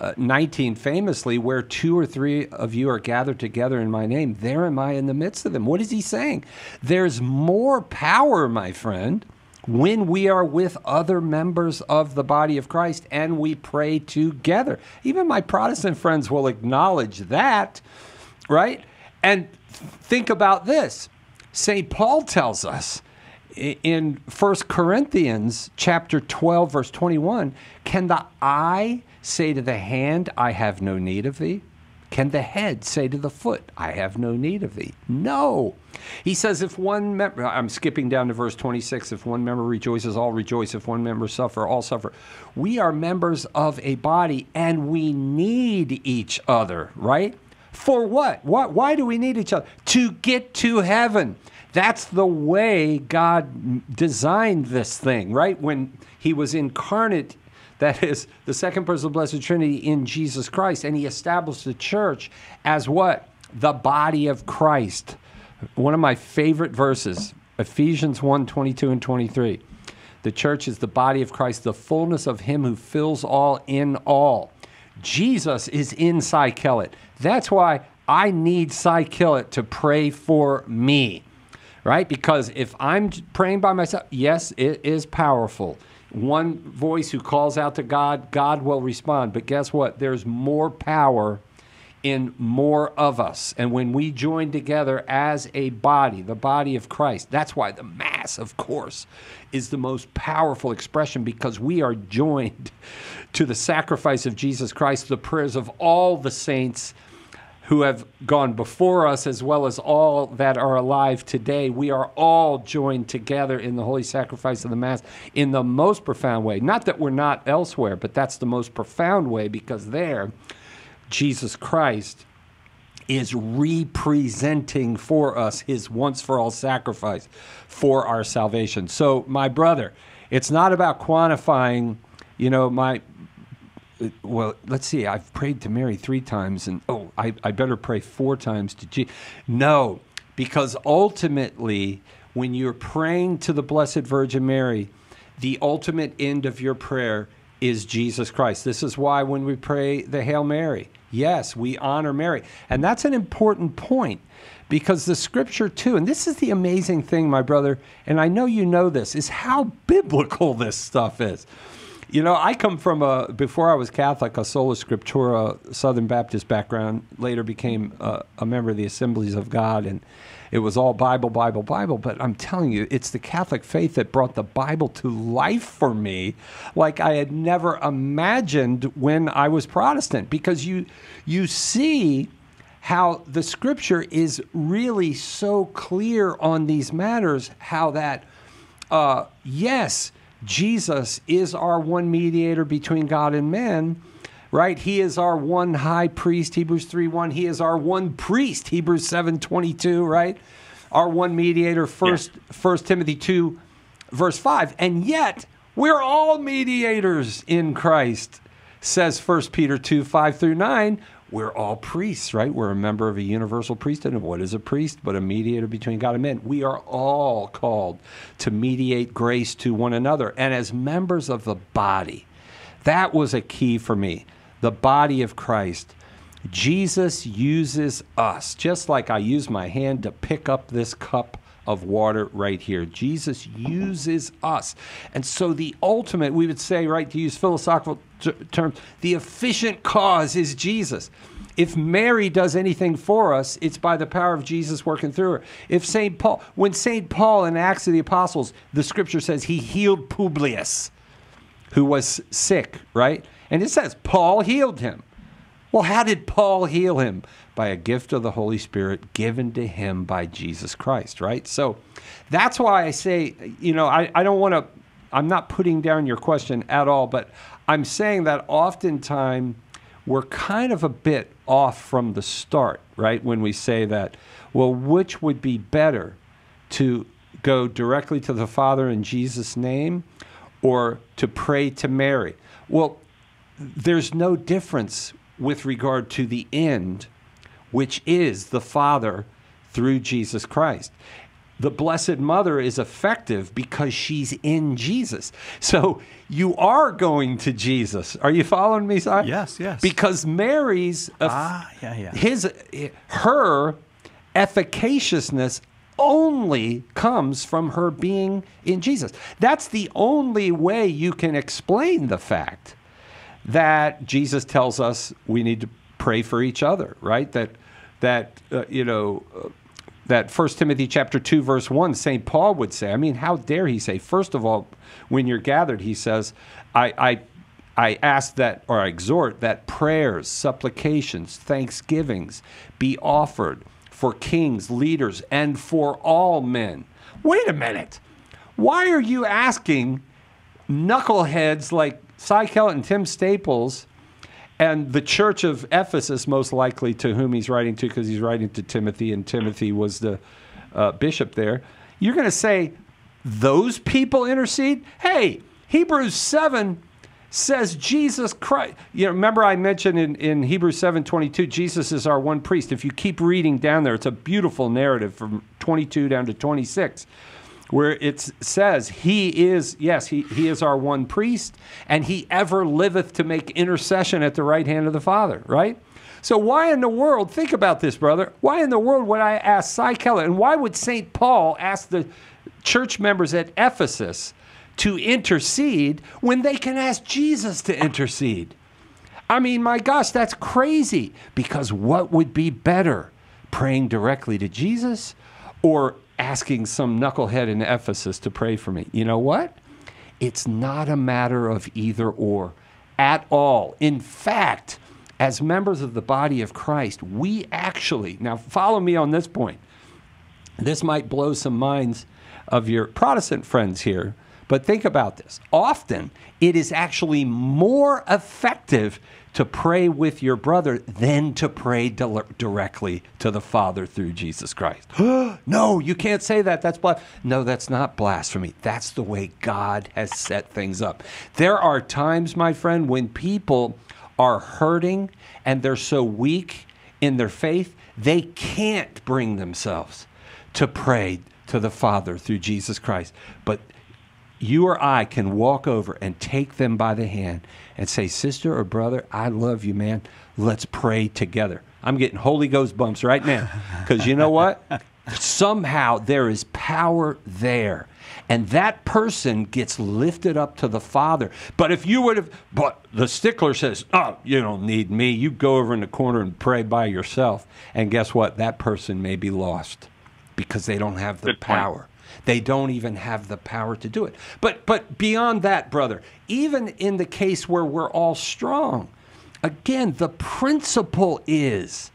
uh, 19, famously, where two or three of you are gathered together in my name, there am I in the midst of them. What is he saying? There's more power, my friend, when we are with other members of the body of Christ and we pray together. Even my Protestant friends will acknowledge that, right? And think about this. St. Paul tells us in 1 Corinthians chapter 12 verse 21, can the eye say to the hand, I have no need of thee? Can the head say to the foot, I have no need of thee? No. He says, if one member, I'm skipping down to verse 26, if one member rejoices, all rejoice. If one member suffer, all suffer. We are members of a body and we need each other, right? For what? What? Why do we need each other? To get to heaven. That's the way God designed this thing, right? When He was incarnate, that is the second person of the Blessed Trinity in Jesus Christ, and He established the church as what? The body of Christ. One of my favorite verses, Ephesians 1 22 and 23. The church is the body of Christ, the fullness of Him who fills all in all. Jesus is in Cy. That's why I need Cy to pray for me, right? Because if I'm praying by myself, yes, it is powerful. One voice who calls out to God, God will respond. But guess what? There's more power in more of us. And when we join together as a body, the body of Christ, that's why the Mass, of course, is the most powerful expression because we are (laughs) joined to the sacrifice of Jesus Christ, the prayers of all the saints who have gone before us, as well as all that are alive today. We are all joined together in the holy sacrifice of the Mass in the most profound way. Not that we're not elsewhere, but that's the most profound way because there, Jesus Christ is representing for us his once for all sacrifice for our salvation. So, my brother, it's not about quantifying, you know, my. Well, let's see. I've prayed to Mary three times, and oh, I, I better pray four times to Jesus. No, because ultimately, when you're praying to the Blessed Virgin Mary, the ultimate end of your prayer is Jesus Christ. This is why when we pray the Hail Mary, yes, we honor Mary. And that's an important point because the scripture, too, and this is the amazing thing, my brother, and I know you know this, is how biblical this stuff is. You know, I come from a, before I was Catholic, a sola scriptura Southern Baptist background, later became a, a member of the Assemblies of God, and it was all Bible, Bible, Bible. But I'm telling you, it's the Catholic faith that brought the Bible to life for me, like I had never imagined when I was Protestant, because you, you see how the scripture is really so clear on these matters, how that, uh, yes, Jesus is our one mediator between God and men, right? He is our one high priest, Hebrews 3 1. He is our one priest, Hebrews 7 22, right? Our one mediator, first, First Timothy 2, verse 5. And yet, we're all mediators in Christ, says 1 Peter 2 5 through 9 we're all priests, right? We're a member of a universal priesthood. And what is a priest but a mediator between God and men? We are all called to mediate grace to one another. And as members of the body, that was a key for me. The body of Christ. Jesus uses us, just like I use my hand to pick up this cup of water right here. Jesus uses us. And so the ultimate, we would say, right, to use philosophical t- terms, the efficient cause is Jesus. If Mary does anything for us, it's by the power of Jesus working through her. If St. Paul, when St. Paul in Acts of the Apostles, the scripture says he healed Publius, who was sick, right? And it says Paul healed him. Well, how did Paul heal him? By a gift of the Holy Spirit given to him by Jesus Christ, right? So that's why I say, you know, I, I don't want to, I'm not putting down your question at all, but I'm saying that oftentimes we're kind of a bit off from the start, right? When we say that, well, which would be better to go directly to the Father in Jesus' name or to pray to Mary? Well, there's no difference with regard to the end, which is the Father through Jesus Christ. The Blessed Mother is effective because she's in Jesus. So you are going to Jesus. Are you following me, Cy? Yes, yes. Because Mary's, Ah, yeah, yeah. his, her efficaciousness only comes from her being in Jesus. That's the only way you can explain the fact that Jesus tells us we need to pray for each other, right? That that uh, you know uh, that First Timothy chapter two verse one, Saint Paul would say. I mean, how dare he say? First of all, when you're gathered, he says, I. I I ask that, or I exhort that prayers, supplications, thanksgivings be offered for kings, leaders, and for all men. Wait a minute. Why are you asking knuckleheads like Cy Kellett and Tim Staples And the church of Ephesus, most likely to whom he's writing to, because he's writing to Timothy, and Timothy was the uh, bishop there. You're going to say, those people intercede? Hey, Hebrews 7 says Jesus Christ. You know, remember I mentioned in, in Hebrews 7:22, Jesus is our one priest. If you keep reading down there, it's a beautiful narrative from 22 down to 26, where it says, He is, yes, he, he is our one priest, and he ever liveth to make intercession at the right hand of the Father, right? So why in the world, think about this, brother, why in the world would I ask Cy Kellett, and why would St. Paul ask the church members at Ephesus to intercede when they can ask Jesus to intercede. I mean, my gosh, that's crazy. Because what would be better, praying directly to Jesus or asking some knucklehead in Ephesus to pray for me? You know what? It's not a matter of either or at all. In fact, as members of the body of Christ, we actually, now follow me on this point. This might blow some minds of your Protestant friends here but think about this. Often, it is actually more effective to pray with your brother than to pray di- directly to the Father through Jesus Christ. (gasps) no, you can't say that. That's blas- No, that's not blasphemy. That's the way God has set things up. There are times, my friend, when people are hurting and they're so weak in their faith, they can't bring themselves to pray to the Father through Jesus Christ. But you or I can walk over and take them by the hand and say, Sister or brother, I love you, man. Let's pray together. I'm getting Holy Ghost bumps right now because you know what? Somehow there is power there. And that person gets lifted up to the Father. But if you would have, but the stickler says, Oh, you don't need me. You go over in the corner and pray by yourself. And guess what? That person may be lost because they don't have the Good point. They don't even have the power to do it. But but beyond that, brother, even in the case where we're all strong, again, the principle is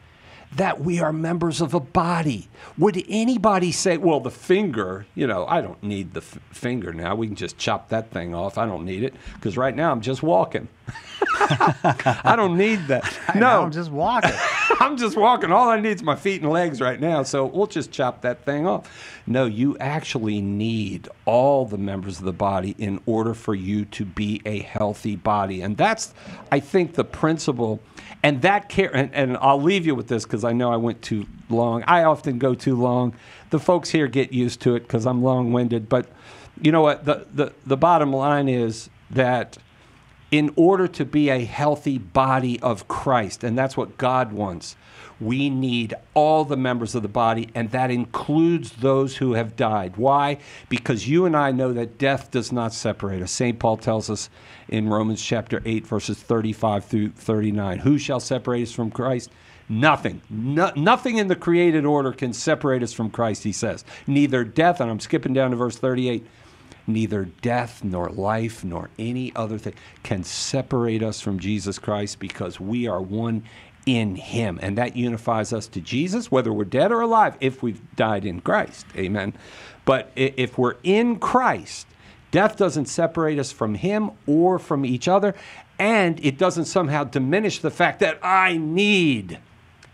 that we are members of a body. Would anybody say, well, the finger, you know, I don't need the f- finger now. We can just chop that thing off. I don't need it because right now I'm just walking. (laughs) I don't need that. (laughs) No, I'm just walking. (laughs) I'm just walking. All I need is my feet and legs right now. So we'll just chop that thing off. No, you actually need all the members of the body in order for you to be a healthy body. And that's, I think, the principle. And that care, and, and I'll leave you with this because I know I went too long. I often go too long. The folks here get used to it because I'm long winded. But you know what? The, the, the bottom line is that in order to be a healthy body of Christ, and that's what God wants, we need all the members of the body, and that includes those who have died. Why? Because you and I know that death does not separate us. St. Paul tells us in Romans chapter 8, verses 35 through 39 Who shall separate us from Christ? Nothing. No, nothing in the created order can separate us from Christ, he says. Neither death, and I'm skipping down to verse 38 neither death nor life nor any other thing can separate us from Jesus Christ because we are one in him and that unifies us to Jesus whether we're dead or alive if we've died in Christ amen but if we're in Christ death doesn't separate us from him or from each other and it doesn't somehow diminish the fact that I need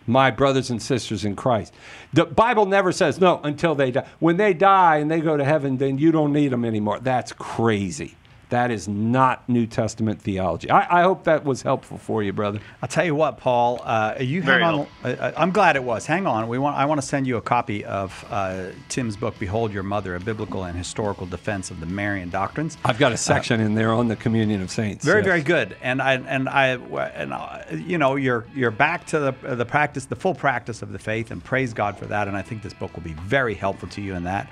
my brothers and sisters in Christ. The Bible never says no until they die. When they die and they go to heaven, then you don't need them anymore. That's crazy. That is not New Testament theology. I, I hope that was helpful for you, brother. I'll tell you what, Paul. Uh, you hang Very on. Uh, I'm glad it was. Hang on. We want. I want to send you a copy of uh, Tim's book, "Behold Your Mother: A Biblical and Historical Defense of the Marian Doctrines." I've got a section in there on the communion of saints. Very, yes. very good. And I and I and I, you know you're you're back to the the practice, the full practice of the faith, and praise God for that. And I think this book will be very helpful to you in that.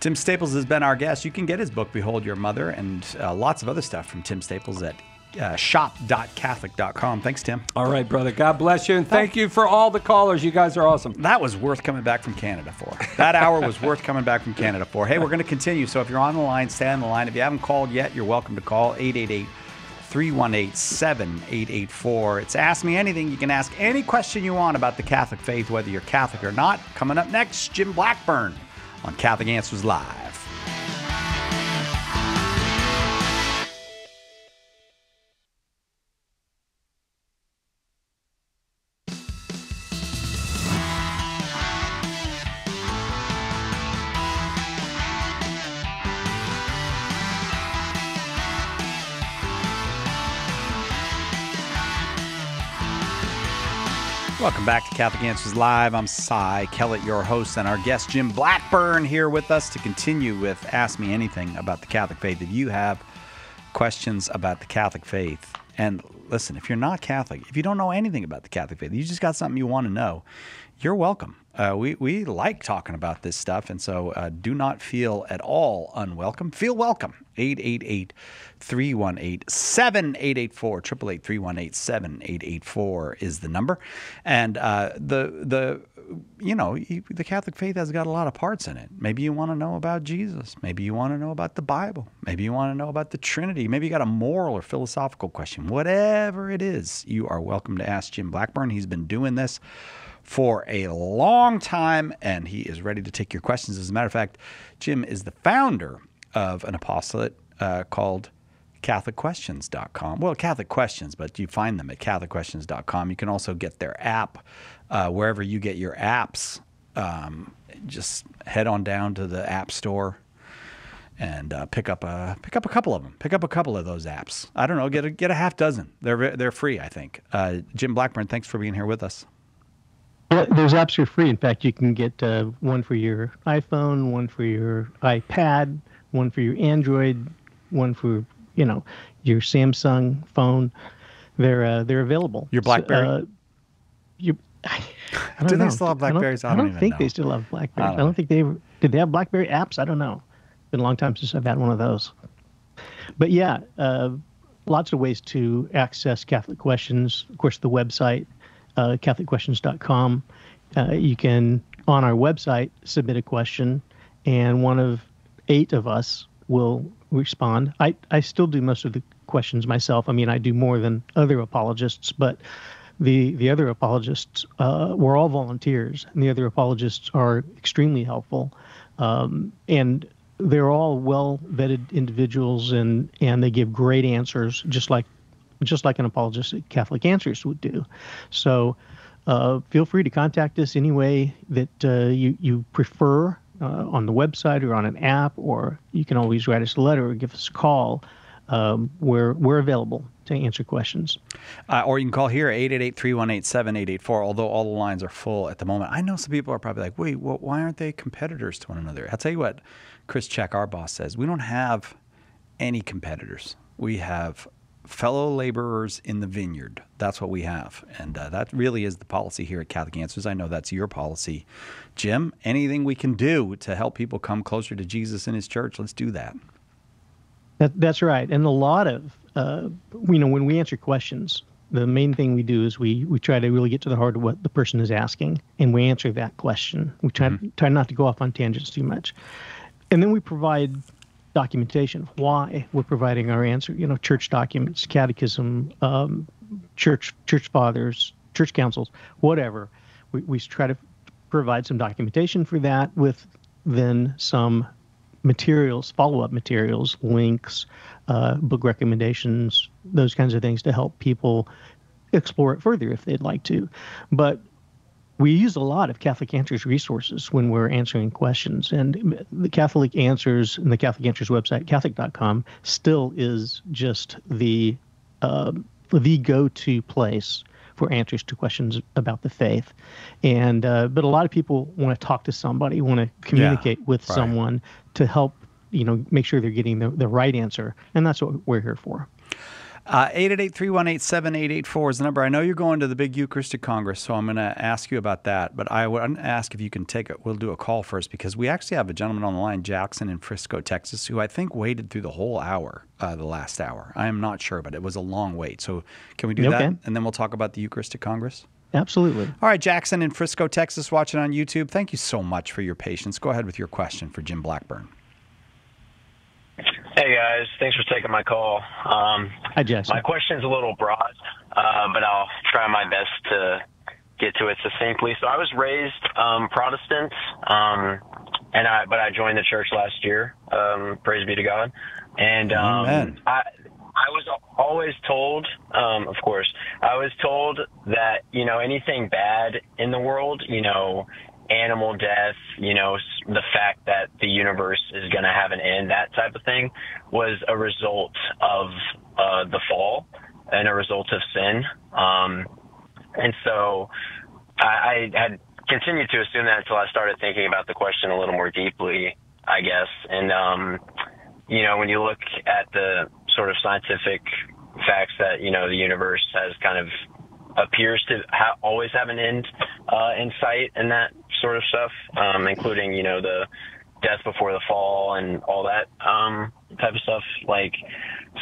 Tim Staples has been our guest. You can get his book, Behold Your Mother, and uh, lots of other stuff from Tim Staples at uh, shop.catholic.com. Thanks, Tim. All right, brother. God bless you, and thank you for all the callers. You guys are awesome. That was worth coming back from Canada for. That hour was worth coming back from Canada for. Hey, we're going to continue. So if you're on the line, stay on the line. If you haven't called yet, you're welcome to call 888 318 7884. It's Ask Me Anything. You can ask any question you want about the Catholic faith, whether you're Catholic or not. Coming up next, Jim Blackburn on Catholic Answers Live. Welcome back to Catholic Answers Live. I'm Cy Kellett, your host, and our guest Jim Blackburn here with us to continue with Ask Me Anything about the Catholic faith. If you have questions about the Catholic faith, and listen, if you're not Catholic, if you don't know anything about the Catholic faith, you just got something you want to know, you're welcome. Uh, we, we like talking about this stuff, and so uh, do not feel at all unwelcome. Feel welcome. 888 318 7884. 888 318 7884 is the number. And uh, the, the, you know, the Catholic faith has got a lot of parts in it. Maybe you want to know about Jesus. Maybe you want to know about the Bible. Maybe you want to know about the Trinity. Maybe you got a moral or philosophical question. Whatever it is, you are welcome to ask Jim Blackburn. He's been doing this for a long time, and he is ready to take your questions. As a matter of fact, Jim is the founder of an apostolate uh, called CatholicQuestions.com. Well, Catholic Questions, but you find them at CatholicQuestions.com. You can also get their app uh, wherever you get your apps. Um, just head on down to the App Store and uh, pick up a pick up a couple of them. Pick up a couple of those apps. I don't know, get a, get a half dozen. They're they're free, I think. Uh, Jim Blackburn, thanks for being here with us. Yeah, those apps are free. In fact, you can get uh, one for your iPhone, one for your iPad, one for your Android, one for you know your Samsung phone. They're uh, they're available. Your BlackBerry. So, uh, you. (laughs) I don't Do know. they still have Blackberries? I I don't, don't even think know. they still have Blackberries. I I don't don't, think they did. They have BlackBerry apps. I don't know. It's been a long time since I've had one of those. But yeah, uh, lots of ways to access Catholic questions. Of course, the website, uh, CatholicQuestions.com. Uh, you can on our website submit a question, and one of eight of us will respond. I, I still do most of the questions myself. I mean, I do more than other apologists, but the the other apologists uh, were all volunteers, and the other apologists are extremely helpful, um, and they're all well vetted individuals, and and they give great answers, just like just like an apologist Catholic Answers would do. So. Uh, feel free to contact us any way that uh, you, you prefer uh, on the website or on an app, or you can always write us a letter or give us a call. Um, we're, we're available to answer questions. Uh, or you can call here 888-318-7884 although all the lines are full at the moment i know some people are probably like wait well, why aren't they competitors to one another i'll tell you what chris check our boss says we don't have any competitors we have fellow laborers in the vineyard. That's what we have. And uh, that really is the policy here at catholic answers. I know that's your policy. Jim anything we can do to help people come closer to jesus and his church? Let's do that. That, that's right. And a lot of, uh, you know, when we answer questions, the main thing we do is we, we try to really get to the heart of what the person is asking and we answer that question. We try, try not to go off on tangents too much. And then we provide documentation of why we're providing our answer, you know, church documents, catechism, um, church, church fathers, church councils, whatever. We, we try to provide some documentation for that with then some materials, follow up materials, links, uh, book recommendations, those kinds of things to help people explore it further if they'd like to. But we use a lot of Catholic Answers resources when we're answering questions. And the Catholic Answers and the Catholic Answers website, Catholic.com, still is just the uh, the go-to place for answers to questions about the faith. And uh, but a lot of people want to talk to somebody, want to communicate with right. someone to help you know make sure they're getting the, the right answer, and that's what we're here for. Uh, 888-318-7884 is the number. I know you're going to the big Eucharistic Congress, so I'm going to ask you about that. But I would ask if you can take it. We'll do a call first because we actually have a gentleman on the line, Jackson in Frisco, Texas, who I think waited through the whole hour, uh, the last hour. I am not sure, but it was a long wait. So can we do Okay. that? And then we'll talk about the Eucharistic Congress. Absolutely. All right, Jackson in Frisco, Texas, watching on YouTube. Thank you so much for your patience. Go ahead with your question for Jim Blackburn. Hey guys, thanks for taking my call. Um, Hi, Jackson. my question's a little broad, uh, but I'll try my best to get to it succinctly. So I was raised um, Protestant, um, and I but I joined the church last year. Um, praise be to God. And um, Amen. I I was always told, um, of course, I was told that you know anything bad in the world, you know, animal death, you know, the fact that the universe is going to have an end, that type of thing, was a result of uh, the fall and a result of sin. Um, and so I, I had continued to assume that until I started thinking about the question a little more deeply, I guess. And, um, you know, when you look at the sort of scientific facts that, you know, the universe has kind of appears to ha- always have an end uh, in sight and that sort of stuff, um, including, you know, the death before the fall and all that um, type of stuff. Like,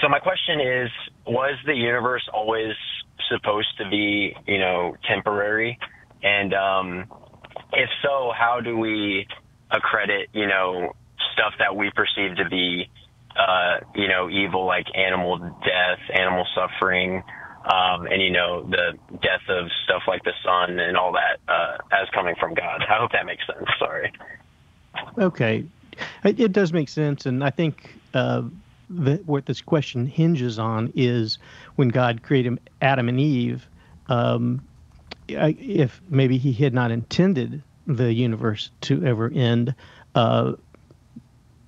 so my question is, was the universe always supposed to be, you know, temporary? And um, if so, how do we accredit, you know, stuff that we perceive to be, uh, you know, evil, like animal death, animal suffering, um, and you know the death of stuff like the sun and all that uh, as coming from God. I hope that makes sense. (laughs) Sorry. Okay, it, it does make sense, and I think uh, the, what this question hinges on is when God created Adam and Eve. Um, if maybe He had not intended the universe to ever end, uh,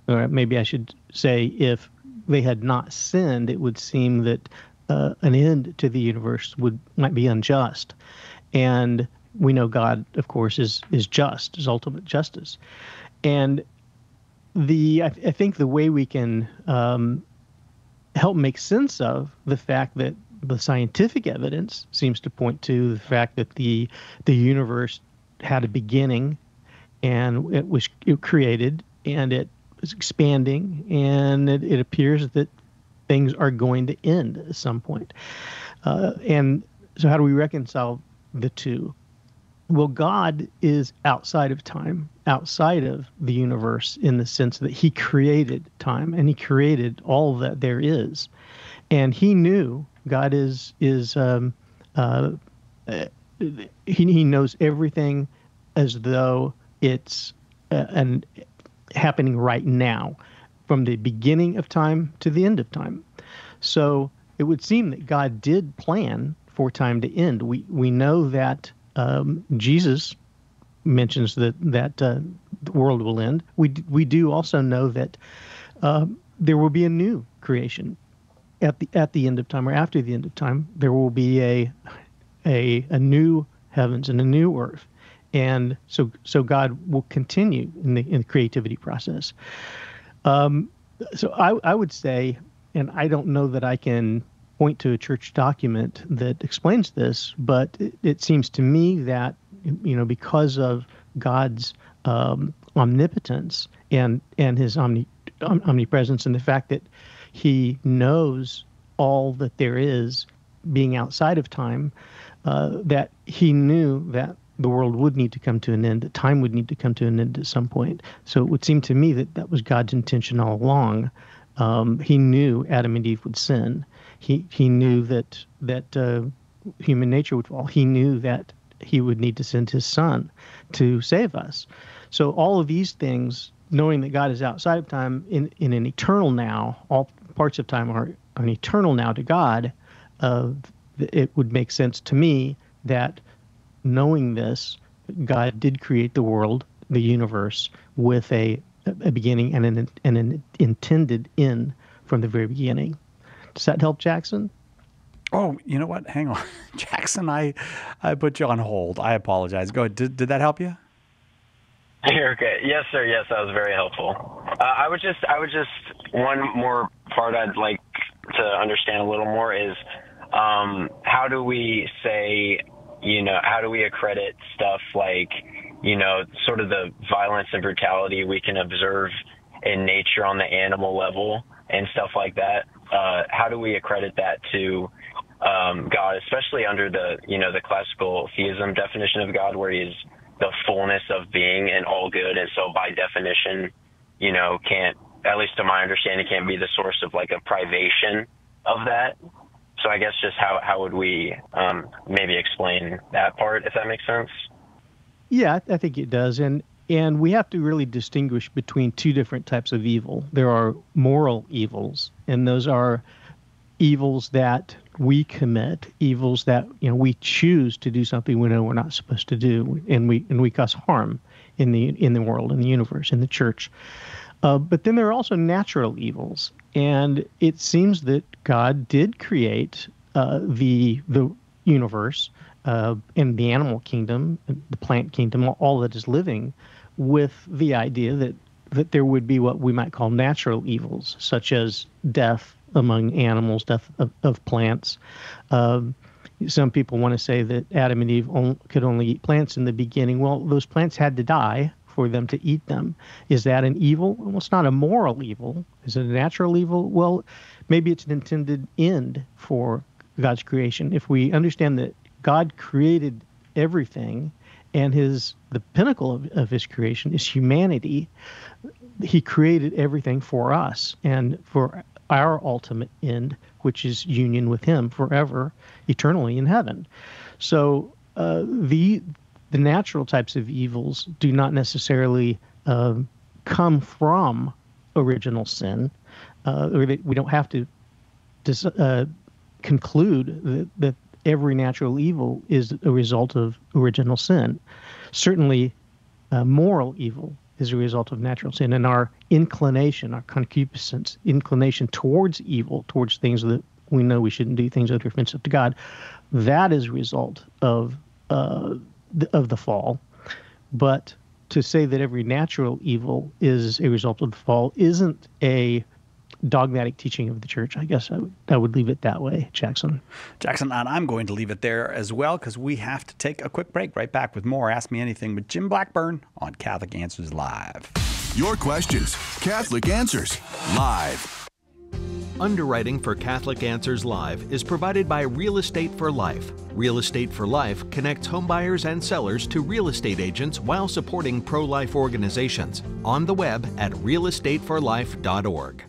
or maybe I should say, if they had not sinned, it would seem that uh, an end to the universe would might be unjust, and we know God, of course, is is just, is ultimate justice, and the I, I think the way we can um, help make sense of the fact that the scientific evidence seems to point to the fact that the the universe had a beginning and it was created and it was expanding and it, it appears that things are going to end at some point. Uh, and so, how do we reconcile the two? Well, God is outside of time, outside of the universe, in the sense that He created time and He created all that there is, and He knew God is is um, uh, he He knows everything as though it's uh, happening right now from the beginning of time to the end of time. So it would seem that God did plan for time to end. We we know that um, Jesus mentions that that uh, the world will end. We we do also know that uh, there will be a new creation at the at the end of time or after the end of time. There will be a a a new heavens and a new earth, and so so God will continue in the in the creativity process. Um, so I, I would say, and I don't know that I can point to a church document that explains this, but it, it seems to me that you know because of God's um, omnipotence and and his omni, omnipresence and the fact that he knows all that there is being outside of time, uh, that he knew that the world would need to come to an end, that time would need to come to an end at some point. So it would seem to me that that was God's intention all along. Um, he knew Adam and Eve would sin. He he knew that that uh, human nature would fall. He knew that he would need to send his son to save us. So all of these things, knowing that God is outside of time in, in an eternal now, all parts of time are, an eternal now to God, uh, it would make sense to me that knowing this, God did create the world, the universe, with a, a beginning and an, and an intended end from the very beginning. Does that help, Jackson? Oh, you know what? Hang on, (laughs) Jackson. I I put you on hold. I apologize. Go ahead. Did, did that help you? You're okay. Yes, sir. Yes, that was very helpful. Uh, I would just, I would just one more part I'd like to understand a little more is um, how do we say you know, how do we accredit stuff like, you know, sort of the violence and brutality we can observe in nature on the animal level and stuff like that? Uh, how do we accredit that to um, God, especially under the, you know, the classical theism definition of God, where He is the fullness of being and all good, and so by definition, you know, can't, at least to my understanding, can't be the source of like a privation of that. So I guess just how how would we um, maybe explain that part, if that makes sense? Yeah, I think it does, and and we have to really distinguish between two different types of evil. There are moral evils, and those are evils that we commit, evils that you know we choose to do something we know we're not supposed to do, and we and we cause harm in the in the world, in the universe, in the church. Uh, but then there are also natural evils, and it seems that God did create uh, the the universe uh, in the animal kingdom, the plant kingdom, all that is living, with the idea that that there would be what we might call natural evils, such as death among animals, death of, of plants. Um, some people want to say that Adam and Eve on, could only eat plants in the beginning. Well, those plants had to die for them to eat them. Is that an evil? Well, it's not a moral evil. Is it a natural evil? Well, maybe it's an intended end for God's creation. If we understand that God created everything and his the pinnacle of, of his creation is humanity, he created everything for us and for our ultimate end, which is union with him forever, eternally in heaven. So uh, the the natural types of evils do not necessarily uh, come from original sin, uh, or we don't have to dis- uh, conclude that, that every natural evil is a result of original sin. Certainly, uh, moral evil is a result of natural sin, and our inclination, our concupiscence, inclination towards evil, towards things that we know we shouldn't do, things that are offensive to God, that is a result of uh, of the fall. But to say that every natural evil is a result of the fall isn't a dogmatic teaching of the church. I guess I would, I would leave it that way, Jackson. Jackson, and I'm going to leave it there as well because we have to take a quick break. Right back with more Ask Me Anything with Jim Blackburn on Catholic Answers Live. Your questions, Catholic Answers Live. Underwriting for Catholic Answers Live is provided by Real Estate for Life. Real Estate for Life connects homebuyers and sellers to real estate agents while supporting pro life organizations. On the web at realestateforlife.org.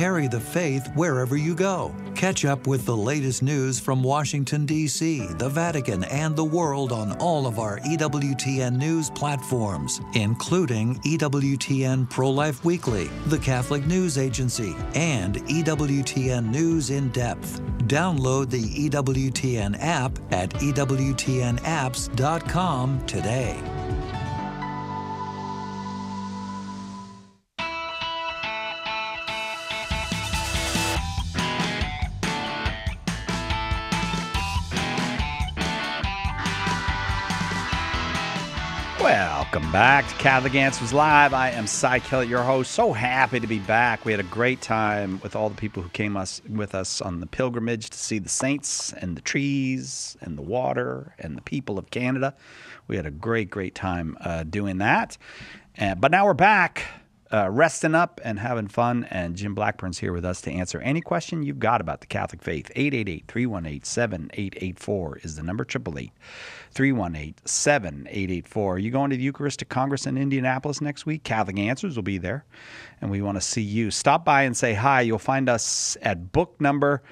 carry the faith wherever you go. Catch up with the latest news from Washington, D.C., the Vatican, and the world on all of our EWTN news platforms, including EWTN Pro Life Weekly, the Catholic News Agency, and EWTN News in Depth. Download the EWTN app at EWTNapps.com today. Welcome back to Catholic Answers Live. I am Cy Kellett, your host. So happy to be back. We had a great time with all the people who came us with us on the pilgrimage to see the saints and the trees and the water and the people of Canada. We had a great, great time uh, doing that. And, but now we're back uh, resting up and having fun. And Jim Blackburn's here with us to answer any question you've got about the Catholic faith. 888 318 7884 is the number, 888 318 7884. Are you going to the Eucharistic Congress in Indianapolis next week? Catholic Answers will be there, and we want to see you. Stop by and say hi. You'll find us at book number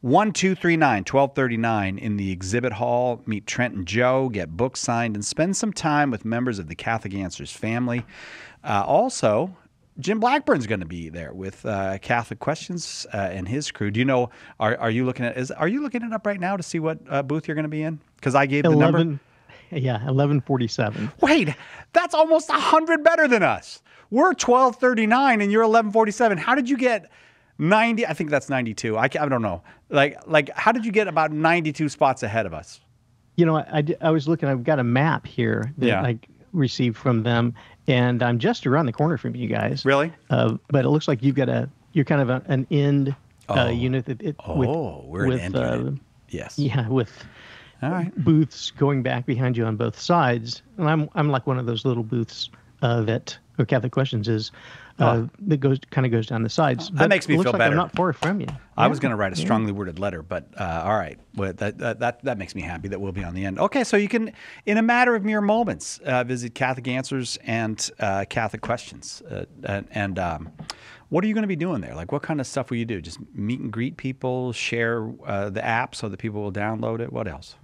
1239, 1239 in the exhibit hall. Meet Trent and Joe, get books signed, and spend some time with members of the Catholic Answers family. Uh, also, Jim Blackburn's going to be there with uh, Catholic Questions uh, and his crew. Do you know? Are, are you looking at? Is are you looking it up right now to see what uh, booth you're going to be in? Because I gave 11, the number. (laughs) Yeah, eleven forty-seven. Wait, that's almost hundred better than us. We're twelve thirty-nine, and you're eleven forty-seven. How did you get? 90 i think that's 92 I, I don't know like like how did you get about 92 spots ahead of us you know i, I, I was looking i've got a map here that yeah. i received from them and I'm just around the corner from you guys. Really? Uh, but it looks like you've got a you're kind of a, an end uh, oh. unit that it, oh, with, we're with, an end uh, unit. Yes. Yeah, with all right booths going back behind you on both sides, and I'm I'm like one of those little booths uh, that or Catholic Questions is uh, oh. that goes kind of goes down the sides. That makes me feel like better. I'm not far from you. I yeah. was going to write a strongly worded letter, but uh, all right, well, that, that, that that makes me happy that we'll be on the end. Okay, so you can, in a matter of mere moments, uh, visit Catholic Answers and uh, Catholic Questions, uh, and, and um, what are you going to be doing there? Like, what kind of stuff will you do? Just meet and greet people, share uh, the app so that people will download it. What else?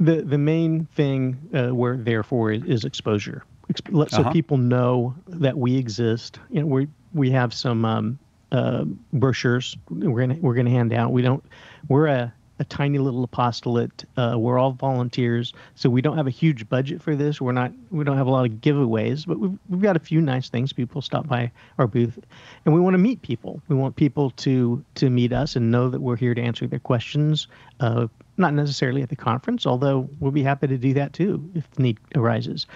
The the main thing we're there for is, is exposure so uh-huh. people know that we exist. You know, we we have some um, uh, brochures we're gonna we're gonna hand out. We don't we're a a tiny little apostolate. Uh, we're all volunteers, so we don't have a huge budget for this. We're not we don't have a lot of giveaways, but we've we've got a few nice things. People stop by our booth, and we want to meet people. We want people to to meet us and know that we're here to answer their questions. Uh, not necessarily at the conference, although we'll be happy to do that too if the need arises.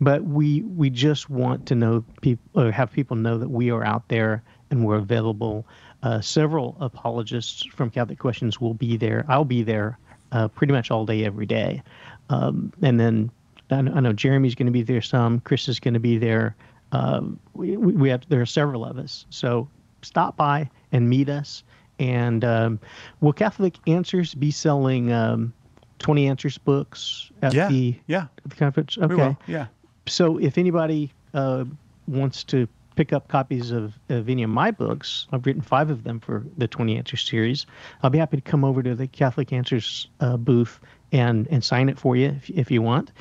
But we we just want to know people or have people know that we are out there and we're available. Uh, several apologists from Catholic Questions will be there. I'll be there uh, pretty much all day, every day. Um, and then I know, I know Jeremy's going to be there some. Chris is going to be there. Um, we, we have there are several of us. So stop by and meet us. And um, will Catholic Answers be selling um, 20 Answers books at Yeah, the yeah. at the conference? Okay. yeah. So if anybody uh, wants to pick up copies of, of any of my books, I've written five of them for the 20 Answers series. I'll be happy to come over to the Catholic Answers uh, booth and, and sign it for you if, if you want.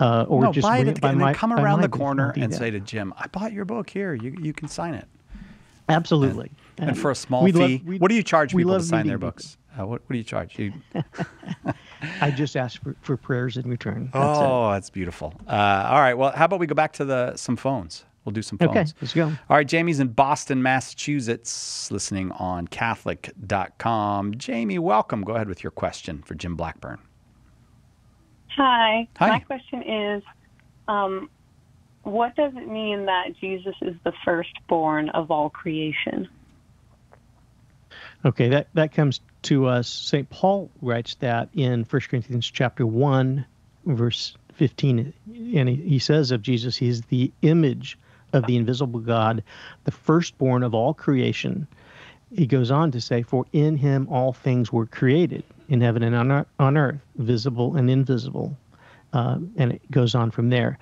Uh, or no, just buy it, it by and my, then come around the corner and say to Jim, "I bought your book here. You you can sign it." Absolutely. And, And for a small love- fee, we- what do you charge people to sign their books? Uh, what, what do you charge? You, (laughs) I just ask for, for prayers in return. That's it. oh, that's beautiful. Uh, all right. Well, how about we go back to the some phones? We'll do some phones. Okay, let's go. All right. Jamie's in Boston, Massachusetts, listening on Catholic.com. Jamie, welcome. Go ahead with your question for Jim Blackburn. Hi. Hi. My question is um, what does it mean that Jesus is the firstborn of all creation? Okay, that, that comes to us. St. Paul writes that in 1 Corinthians chapter 1, verse 15. And he, he says of Jesus, he is the image of the invisible God, the firstborn of all creation. He goes on to say, For in him all things were created, in heaven and on on earth, visible and invisible. Uh, and it goes on from there.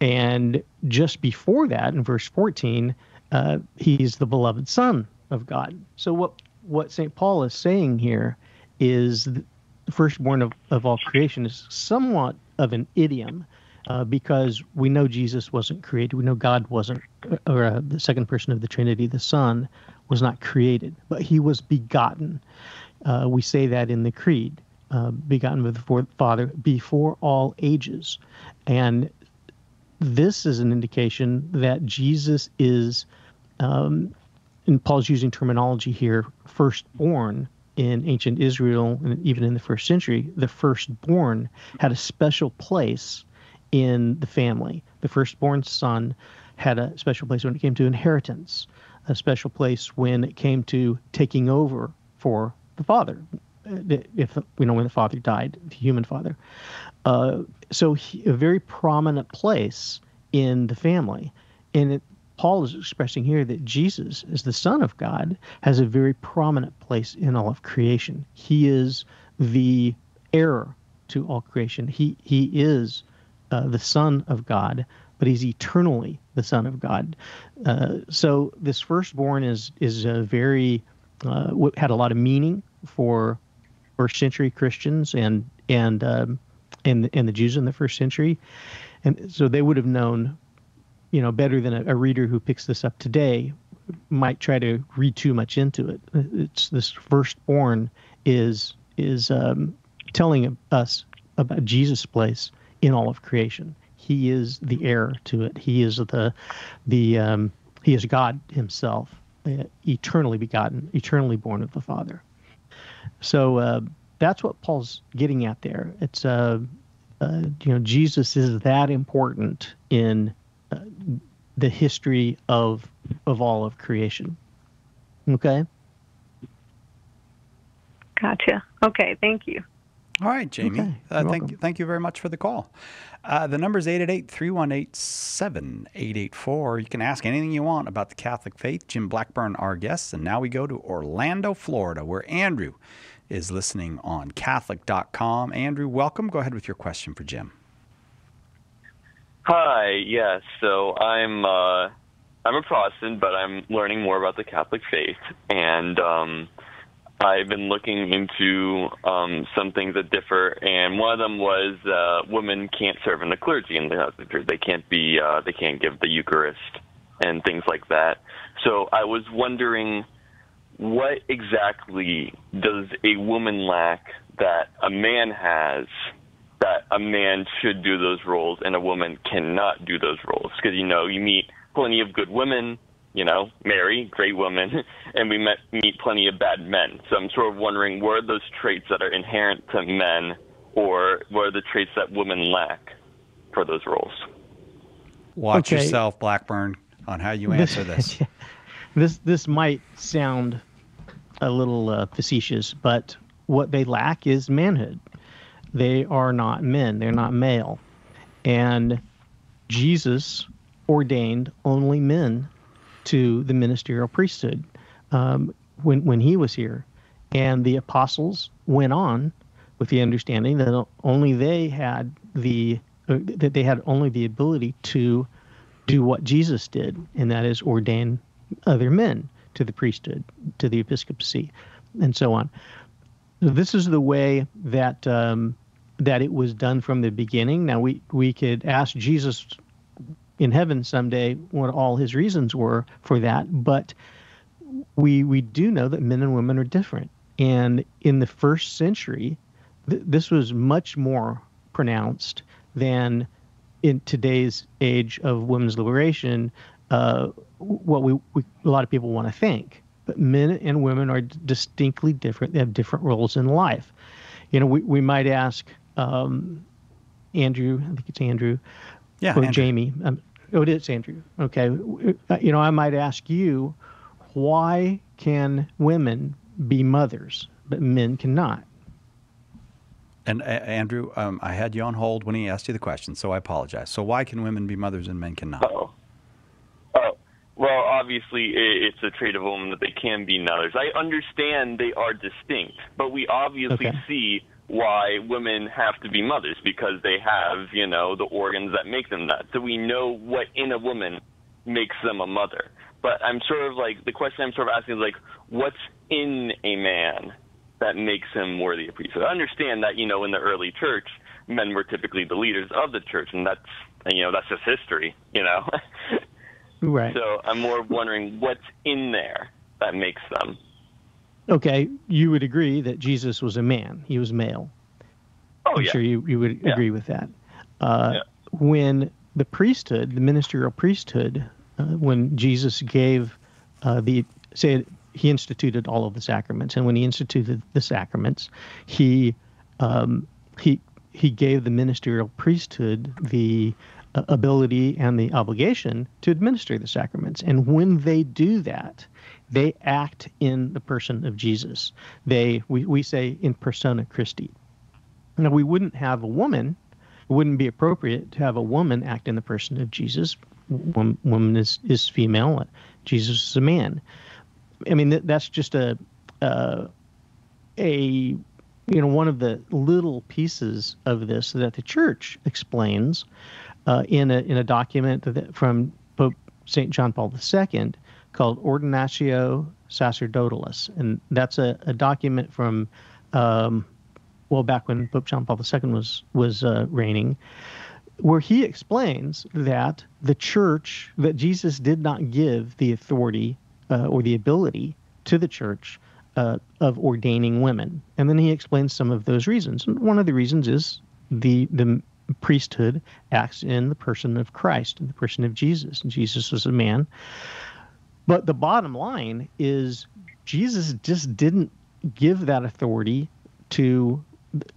And just before that, in verse 14, uh, he's the beloved Son of God. So what what St. Paul is saying here is the firstborn of, of all creation is somewhat of an idiom uh, because we know Jesus wasn't created. We know God wasn't, or uh, the second person of the Trinity, the Son, was not created, but he was begotten. Uh, we say that in the Creed, uh, begotten of the Father before all ages. And this is an indication that Jesus is, um, and Paul's using terminology here, firstborn in ancient Israel and even in the first century. The firstborn had a special place in the family. The firstborn son had a special place when it came to inheritance, a special place when it came to taking over for the father. uh, If we know when the father died, the human father, uh, so he, a very prominent place in the family, and it, Paul is expressing here that Jesus, as the Son of God, has a very prominent place in all of creation. He is the heir to all creation. He he is uh, the Son of God, but he's eternally the Son of God. Uh, so this firstborn is is a very uh, had a lot of meaning for first century Christians and and um, and and the Jews in the first century, and so they would have known, you know, better than a, a reader who picks this up today might try to read too much into it. It's this firstborn is is um, telling us about Jesus' place in all of creation. He is the heir to it. He is the the um, he is God Himself, eternally begotten, eternally born of the Father. So uh, that's what Paul's getting at there. It's uh, uh, you know Jesus is that important in uh, the history of of all of creation. Okay. Gotcha. Okay, thank you. All right, Jamie. Okay, uh, thank welcome. you, thank you very much for the call. Uh, the number is 888-318-7884. You can ask anything you want about the Catholic faith. Jim Blackburn, our guest. And now we go to Orlando, Florida, where Andrew is listening on Catholic.com. Andrew, welcome. Go ahead with your question for Jim. Hi, yes. So I'm uh, I'm a Protestant, but I'm learning more about the Catholic faith, and um, I've been looking into um, some things that differ. And one of them was uh, women can't serve in the clergy in the Catholic Church. They can't be uh, they can't give the Eucharist and things like that. So I was wondering what exactly does a woman lack that a man has that a man should do those roles and a woman cannot do those roles? Because, you know, you meet plenty of good women, you know, Mary, great woman, (laughs) and we met, meet plenty of bad men. So I'm sort of wondering where are those traits that are inherent to men or what are the traits that women lack for those roles? Watch Okay. yourself, Blackburn, on how you answer (laughs) this. this this might sound a little uh, facetious, but what they lack is manhood. They are not men. They're not male, and Jesus ordained only men to the ministerial priesthood um, when when he was here, and the apostles went on with the understanding that only they had the uh, that they had only the ability to do what Jesus did, and that is ordain other men to the priesthood, to the episcopacy, and so on. This is the way that um, that it was done from the beginning. Now we we could ask Jesus in heaven someday what all his reasons were for that, but we we do know that men and women are different, and in the first century, th- this was much more pronounced than in today's age of women's liberation, uh, what we, we a lot of people want to think. But men and women are distinctly different. They have different roles in life. You know, we, we might ask um, Andrew, I think it's Andrew, Yeah, or Andrew. Jamie. Um, oh, it is Andrew. Okay. Uh, You know, I might ask you, why can women be mothers, but men cannot? And uh, Andrew, um, I had you on hold when he asked you the question, so I apologize. So why can women be mothers and men cannot? Oh. Well, obviously it's a trait of a woman that they can be mothers. I understand they are distinct, but we obviously Okay. see why women have to be mothers because they have, you know, the organs that make them that. So we know what in a woman makes them a mother. But I'm sort of like the question I'm sort of asking is like, what's in a man that makes him worthy of priesthood? I understand that, you know, in the early church, men were typically the leaders of the church, and that's, you know, that's just history, you know. (laughs) Right. So I'm more wondering what's in there that makes them. Okay, you would agree that Jesus was a man. He was male. Oh, I'm yeah. sure you, you would Yeah. agree with that. Uh, When the priesthood, the ministerial priesthood, uh, when Jesus gave uh, the, say, he instituted all of the sacraments, and when he instituted the sacraments, he um, he he gave the ministerial priesthood the ability and the obligation to administer the sacraments. And when they do that, they act in the person of Jesus. They we, we say in persona Christi. Now we wouldn't have a woman. It wouldn't be appropriate to have a woman act in the person of Jesus. Wom- Woman is is female. Jesus is a man. I mean that, that's just a uh, a you know one of the little pieces of this that the church explains uh, in a in a document that, from Pope Saint John Paul II called Ordinatio Sacerdotalis, and that's a, a document from um, well back when Pope John Paul II was was uh, reigning, where he explains that the church that Jesus did not give the authority uh, or the ability to the church uh, of ordaining women, and then he explains some of those reasons. And one of the reasons is the the priesthood acts in the person of Christ, in the person of Jesus. And Jesus was a man. But the bottom line is Jesus just didn't give that authority to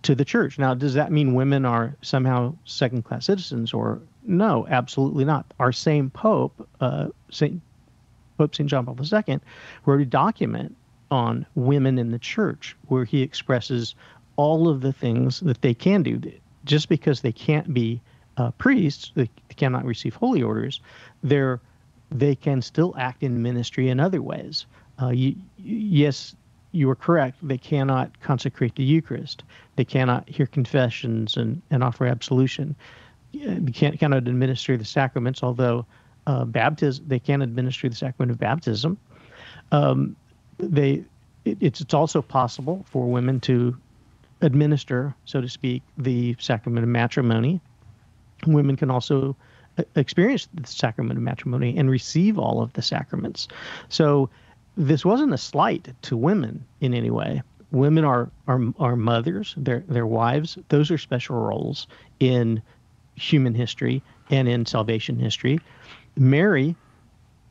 to the church. Now, does that mean women are somehow second class citizens or no, absolutely not. Our same pope, uh, Saint Pope St. John Paul II, wrote a document on women in the church where he expresses all of the things that they can do. Just because they can't be uh, priests, they cannot receive holy orders, they're, they can still act in ministry in other ways. Uh, you, yes, you are correct. They cannot consecrate the Eucharist. They cannot hear confessions and, and offer absolution. They can't, cannot administer the sacraments, although uh, baptism, they can administer the sacrament of baptism. Um, they, it, it's, it's also possible for women to administer, so to speak, the sacrament of matrimony. Women can also uh, experience the sacrament of matrimony and receive all of the sacraments. So this wasn't a slight to women in any way. Women are are, are mothers, their their wives. Those are special roles in human history and in salvation history. Mary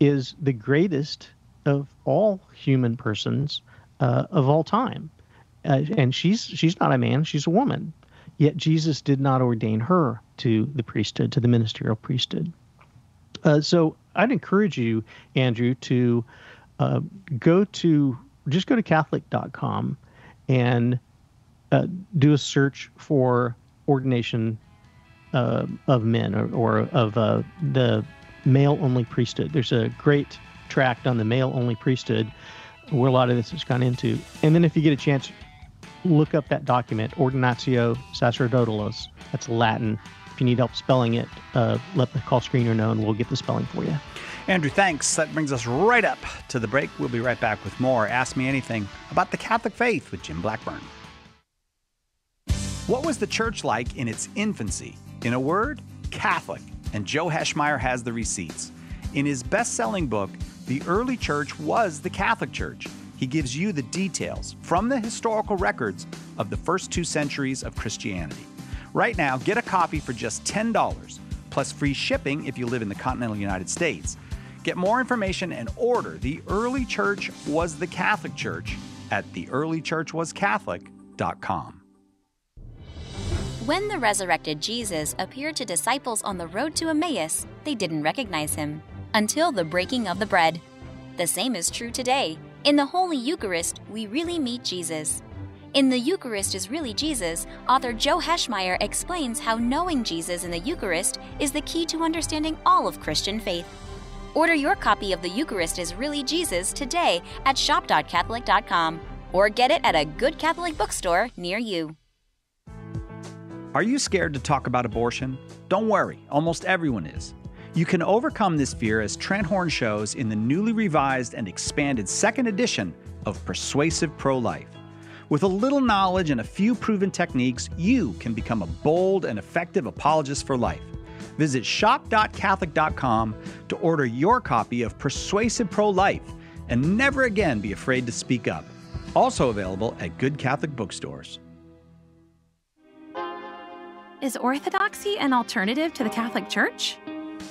is the greatest of all human persons uh, of all time, uh, and she's she's not a man; she's a woman. Yet Jesus did not ordain her to the priesthood, to the ministerial priesthood. Uh, so I'd encourage you, Andrew, to uh, go to just go to Catholic.com and uh, do a search for ordination uh, of men or, or of uh, the male only priesthood. There's a great tract on the male only priesthood where a lot of this has gone into. And then if you get a chance, look up that document, Ordinatio Sacerdotalis. That's Latin. If you need help spelling it, uh, let the call screener know and we'll get the spelling for you. Andrew, thanks. That brings us right up to the break. We'll be right back with more Ask Me Anything about the Catholic faith with Jim Blackburn. What was the church like in its infancy? In a word, Catholic. And Joe Heschmeyer has the receipts. In his best selling book, The Early Church Was the Catholic Church, he gives you the details from the historical records of the first two centuries of Christianity. Right now, get a copy for just $10, plus free shipping if you live in the continental United States. Get more information and order The Early Church Was the Catholic Church at theearlychurchwascatholic.com. When the resurrected Jesus appeared to disciples on the road to Emmaus, they didn't recognize him until the breaking of the bread. The same is true today. In the Holy Eucharist, we really meet Jesus. In The Eucharist is Really Jesus, author Joe Heschmeyer explains how knowing Jesus in the Eucharist is the key to understanding all of Christian faith. Order your copy of The Eucharist is Really Jesus today at shop.catholic.com or get it at a good Catholic bookstore near you. Are you scared to talk about abortion? Don't worry, almost everyone is. You can overcome this fear as Trent Horn shows in the newly revised and expanded second edition of Persuasive Pro Life. With a little knowledge and a few proven techniques, you can become a bold and effective apologist for life. Visit shop.catholic.com to order your copy of Persuasive Pro Life and never again be afraid to speak up. Also available at good Catholic bookstores. Is orthodoxy an alternative to the Catholic Church?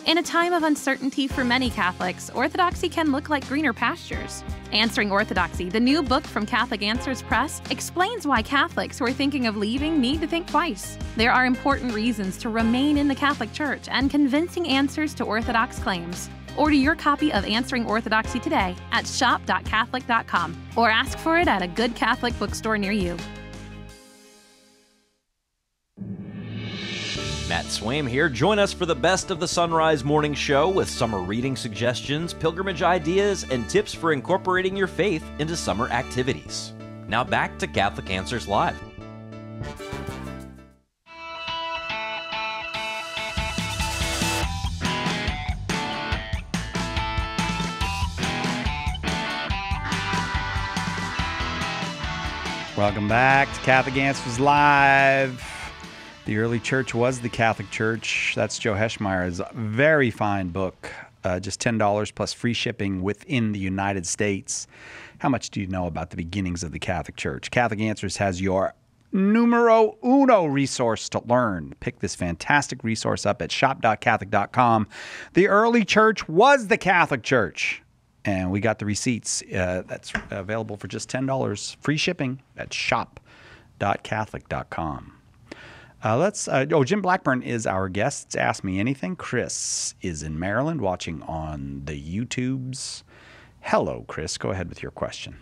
In a time of uncertainty for many Catholics, orthodoxy can look like greener pastures. Answering Orthodoxy, the new book from Catholic Answers Press, explains why Catholics who are thinking of leaving need to think twice. There are important reasons to remain in the Catholic Church and convincing answers to Orthodox claims. Order your copy of Answering Orthodoxy today at shop.catholic.com or ask for it at a good Catholic bookstore near you. Matt Swaim here. Join us for the best of the Sunrise Morning Show with summer reading suggestions, pilgrimage ideas, and tips for incorporating your faith into summer activities. Now back to Catholic Answers Live. Welcome back to Catholic Answers Live. The early church was the Catholic Church. That's Joe Heschmeyer's very fine book. Uh, just $10 plus free shipping within the United States. How much do you know about the beginnings of the Catholic Church? Catholic Answers has your numero uno resource to learn. Pick this fantastic resource up at shop.catholic.com. The early church was the Catholic Church. And we got the receipts. Uh, that's available for just $10. Free shipping at shop.catholic.com. Uh, let's. Uh, oh, Jim Blackburn is our guest. It's Ask Me Anything. Chris is in Maryland watching on the YouTubes. Hello, Chris. Go ahead with your question.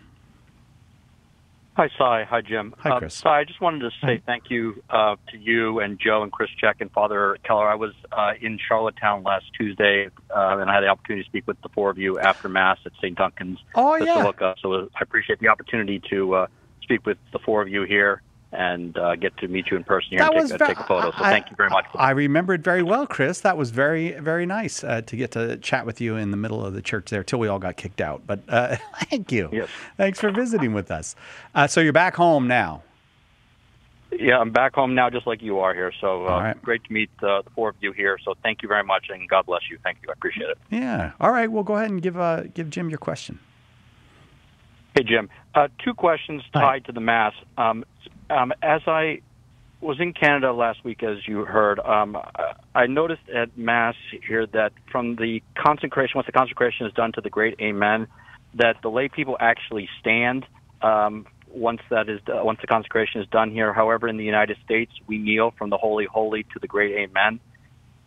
Hi, Cy. Hi, Jim. Hi, Chris. Uh, Cy, I just wanted to say thank you uh, to you and Joe and Chris Check and Father Keller. I was uh, in Charlottetown last Tuesday, uh, and I had the opportunity to speak with the four of you after Mass at St. Dunstan's Oh, yeah. Basilica. So I appreciate the opportunity to uh, speak with the four of you here and uh, get to meet you in person here That and take, uh, take a photo. So I- thank you very much. I remember it very well, Chris. That was very, very nice uh, to get to chat with you in the middle of the church there till we all got kicked out. But uh, (laughs) thank you. Yes. Thanks for visiting with us. Uh, so you're back home now. Yeah, I'm back home now, just like you are here. So uh, right. great to meet uh, the four of you here. So thank you very much, and God bless you. Thank you. I appreciate it. Yeah. All right. Well, go ahead and give uh, give Jim your question. Hey, Jim. Uh, two questions tied to the Mass. Um, um, as I was in Canada last week, as you heard, um, I noticed at Mass here that from the consecration, once the consecration is done to the Great Amen, that the lay people actually stand um, once that is uh, once the consecration is done here. However, in the United States, we kneel from the Holy Holy to the Great Amen.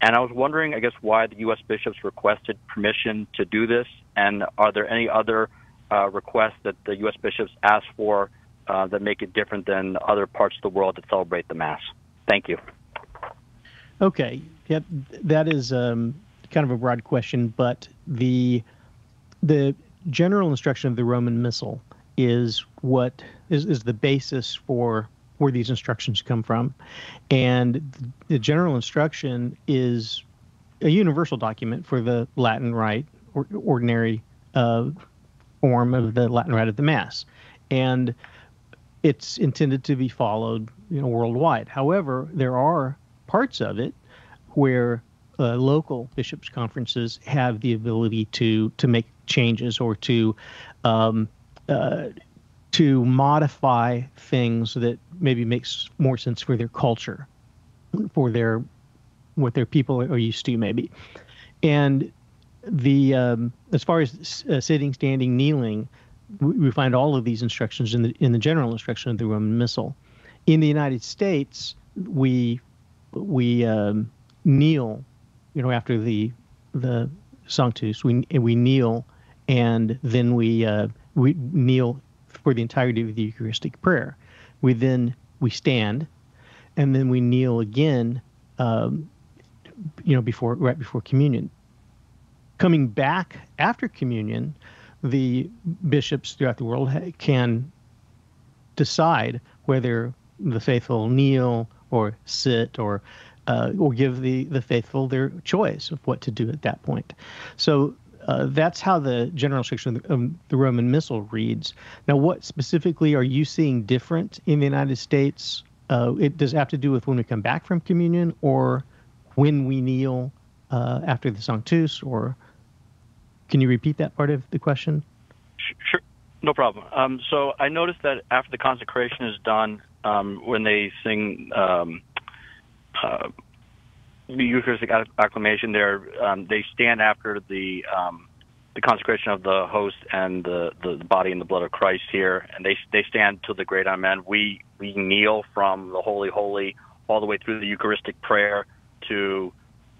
And I was wondering, I guess, why the U.S. bishops requested permission to do this, and are there any other uh, requests that the U.S. bishops ask for uh, that make it different than other parts of the world that celebrate the Mass? Thank you. Okay. Yep. That is um, kind of a broad question, but the the general instruction of the Roman Missal is what is, is the basis for where these instructions come from, and the general instruction is a universal document for the Latin rite or ordinary uh, form of the Latin rite of the Mass, and it's intended to be followed, you know, worldwide. However, there are parts of it where uh, local bishops' conferences have the ability to to make changes or to um, uh, to modify things that maybe makes more sense for their culture, for their what their people are used to, maybe. And the um, as far as uh, sitting, standing, kneeling, we, find all of these instructions in the in the general instruction of the Roman Missal. In the United States, we we um, kneel, you know, after the the Sanctus, we we kneel, and then we uh, we kneel for the entirety of the Eucharistic prayer. We then we stand, and then we kneel again, um, you know, before right before communion. Coming back after communion, the bishops throughout the world can decide whether the faithful kneel or sit or uh, or give the, the faithful their choice of what to do at that point. So uh, that's how the general instruction of the, um, the, Roman Missal reads. Now, what specifically are you seeing different in the United States? Uh, it does it have to do with when we come back from communion or when we kneel uh, after the Sanctus, or can you repeat that part of the question? Sure, no problem. Um, so I noticed that after the consecration is done, um, when they sing um, uh, the Eucharistic acclamation, there um, they stand after the um, the consecration of the host and the, the body and the blood of Christ here, and they they stand to the great Amen. We we kneel from the Holy Holy all the way through the Eucharistic prayer to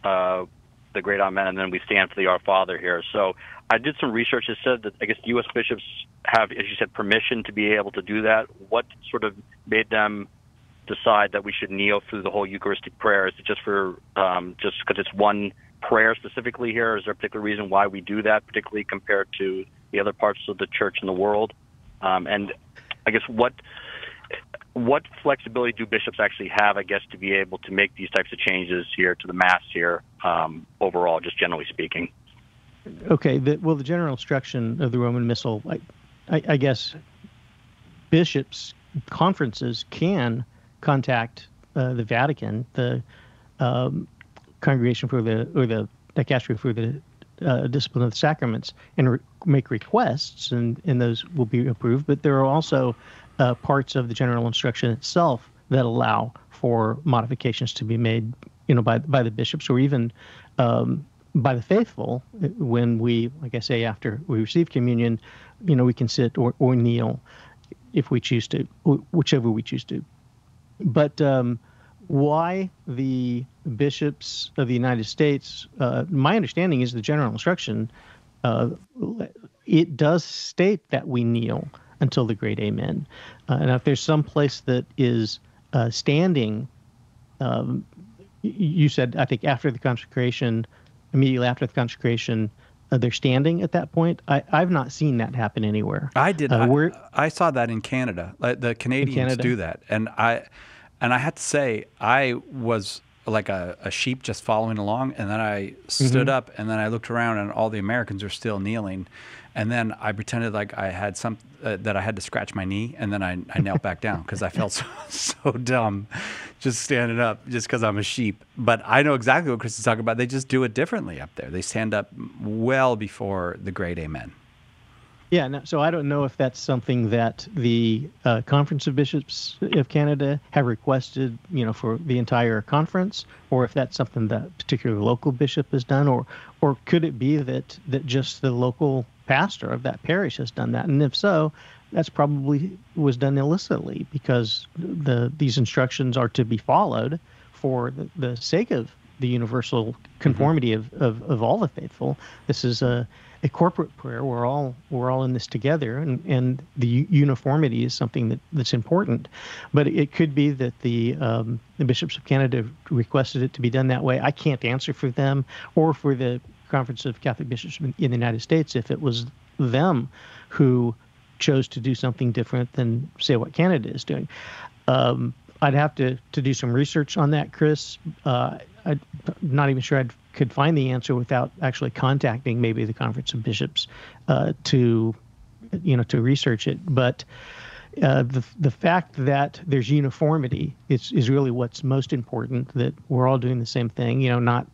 uh, the great Amen, and then we stand for the Our Father here. So I did some research that said that I guess U.S. bishops have, as you said, permission to be able to do that. What sort of made them decide that we should kneel through the whole Eucharistic prayer? Is it just for um, just because it's one prayer specifically here? Is there a particular reason why we do that, particularly compared to the other parts of the church in the world? Um, and I guess what what flexibility do bishops actually have, I guess, to be able to make these types of changes here to the mass here um, overall, just generally speaking? Okay. The, well, the general instruction of the Roman Missal, I, I, I guess, bishops conferences can contact uh, the Vatican, the um, congregation for the or the dicastery for the uh, discipline of the sacraments, and re- make requests, and and those will be approved. But there are also uh, parts of the general instruction itself that allow for modifications to be made, you know, by by the bishops or even um, by the faithful when we, like I say, after we receive communion, you know, we can sit or, or kneel if we choose to, whichever we choose to. But um, why the bishops of the United States, uh, my understanding is the general instruction, uh, it does state that we kneel until the great amen. Uh, and if there's some place that is uh, standing, um, you said, I think after the consecration, immediately after the consecration, uh, they're standing at that point. I, I've not seen that happen anywhere. I did. Uh, I, I, saw that in Canada. Like the Canadians Canada. do that, and I and I had to say I was like a, a sheep just following along, and then I stood Mhm. up, and then I looked around, and all the Americans are still kneeling, and then I pretended like I had some uh, that I had to scratch my knee, and then I, I knelt back down because I felt (laughs) so, so dumb, just standing up just because I'm a sheep. But I know exactly what Chris is talking about. They just do it differently up there. They stand up well before the great Amen. Yeah, so I don't know if that's something that the uh, Conference of Bishops of Canada have requested, you know, for the entire conference, or if that's something that particular local bishop has done, or or could it be that that just the local pastor of that parish has done that? And if so, that's probably was done illicitly because the these instructions are to be followed for the, the sake of the universal conformity of, of, of all the faithful. This is a a corporate prayer. We're all we're all in this together, and and the uniformity is something that, that's important. But it could be that the um, the bishops of Canada requested it to be done that way. I can't answer for them or for the Conference of Catholic Bishops in the United States if it was them who chose to do something different than say what Canada is doing. Um, I'd have to, to do some research on that, Chris. Uh, I'm not even sure I could find the answer without actually contacting maybe the Conference of Bishops uh, to, you know, to research it. But uh, the the fact that there's uniformity is is really what's most important. That we're all doing the same thing. You know, not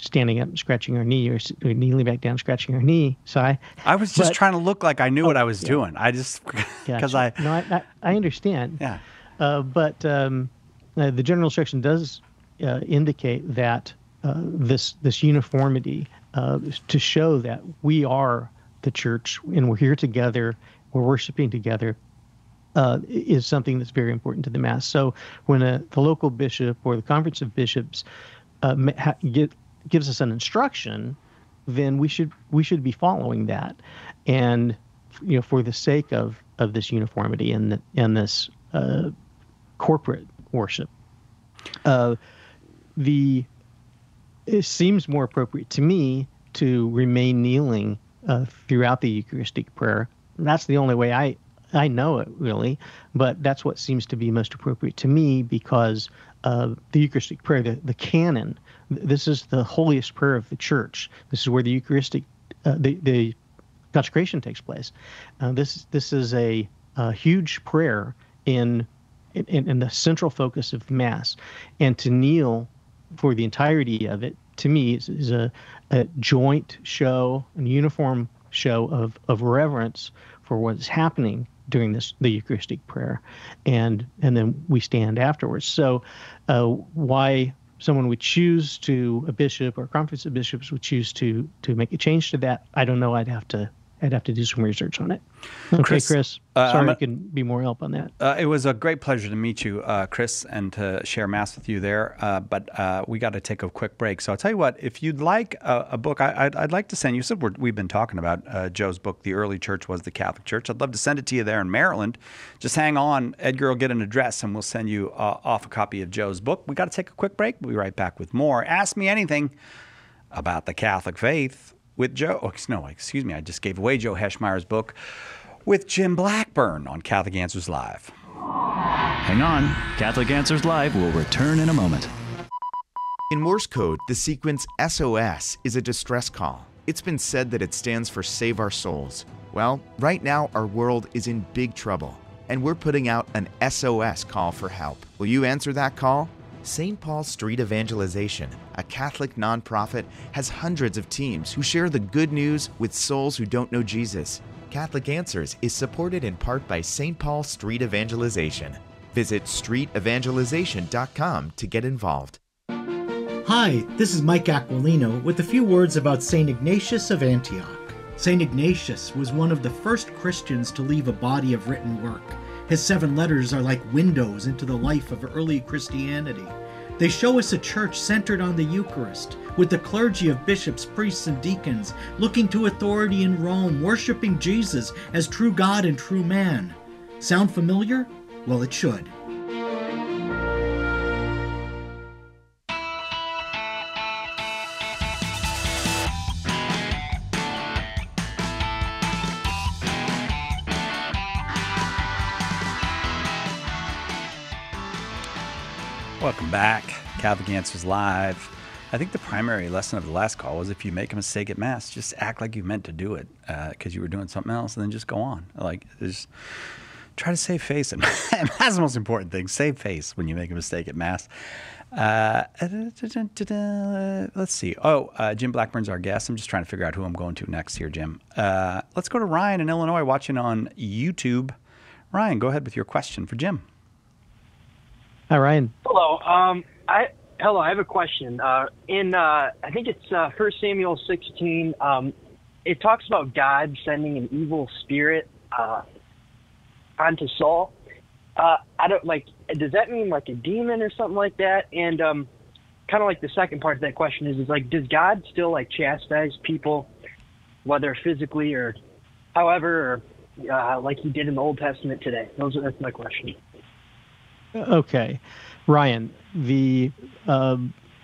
standing up and scratching her knee or, or kneeling back down scratching her knee. So I I was just but- trying to look like I knew what I was yeah. doing. I just (laughs) because Gotcha. I no, I, I, I understand. Yeah. Uh, but um, uh, the general instruction does uh, indicate that uh, this this uniformity uh, to show that we are the church and we're here together, we're worshiping together. Uh, is something that's very important to the mass. So when a, the local bishop or the conference of bishops uh, ha- get, gives us an instruction, then we should we should be following that, and you know for the sake of of this uniformity and the, and this uh, corporate worship. Uh, the it seems more appropriate to me to remain kneeling uh, throughout the Eucharistic prayer. That's the only way I I know it really, but that's what seems to be most appropriate to me because uh, the Eucharistic prayer, the, the canon, this is the holiest prayer of the Church. This is where the Eucharistic, uh, the the consecration takes place. Uh, this this is a, a huge prayer in, in in the central focus of Mass, and to kneel for the entirety of it to me is, is a, a joint show, a uniform show of of reverence for what is happening during this the Eucharistic prayer, and and then we stand afterwards. So, uh, why someone would choose to a bishop or a conference of bishops would choose to to make a change to that, I don't know. I'd have to I'd have to do some research on it. Okay, Chris, Chris. uh, sorry, a- I can be more help on that. Uh, it was a great pleasure to meet you, uh, Chris, and to share mass with you there. Uh, but uh, we got to take a quick break. So I'll tell you what, if you'd like a, a book, I, I'd, I'd like to send you. So we're, we've been talking about uh, Joe's book, "The Early Church Was the Catholic Church." I'd love to send it to you there in Maryland. Just hang on, Edgar will get an address, and we'll send you uh, off a copy of Joe's book. We got to take a quick break. We'll be right back with more. Ask me anything about the Catholic faith with Joe. Oh, no, excuse me. I just gave away Joe Heschmeyer's book with Jim Blackburn on Catholic Answers Live. Hang on. Catholic Answers Live will return in a moment. In Morse code, the sequence SOS is a distress call. It's been said that it stands for Save Our Souls. Well, right now, our world is in big trouble, and we're putting out an SOS call for help. Will you answer that call? St. Paul Street Evangelization, a Catholic nonprofit, has hundreds of teams who share the good news with souls who don't know Jesus. Catholic Answers is supported in part by St. Paul Street Evangelization. Visit streetevangelization.com to get involved. Hi, this is Mike Aquilina with a few words about St. Ignatius of Antioch. St. Ignatius was one of the first Christians to leave a body of written work. His seven letters are like windows into the life of early Christianity. They show us a church centered on the Eucharist, with the clergy of bishops, priests, and deacons looking to authority in Rome, worshiping Jesus as true God and true man. Sound familiar? Well, it should. Back. Catholic Answers Live. I think the primary lesson of the last call was if you make a mistake at Mass, just act like you meant to do it because you were doing something else and then just go on. Like, just try to save face. (laughs) And that's the most important thing. Save face when you make a mistake at mass. Uh, (laughs) let's see. Oh, uh, Jim Blackburn's our guest. I'm just trying to figure out who I'm going to next here, Jim. Uh, let's go to Ryan in Illinois watching on YouTube. Ryan, go ahead with your question for Jim. Hi, Ryan. Hello. Um, I hello. I have a question. Uh, in uh, I think it's uh, First Samuel 16. Um, it talks about God sending an evil spirit uh, onto Saul. Uh, I don't like. Does that mean like a demon or something like that? And um, kind of like the second part of that question is, is like, does God still like chastise people, whether physically or however, or uh, like He did in the Old Testament today? Those are, that's my question. Okay, Ryan. The uh,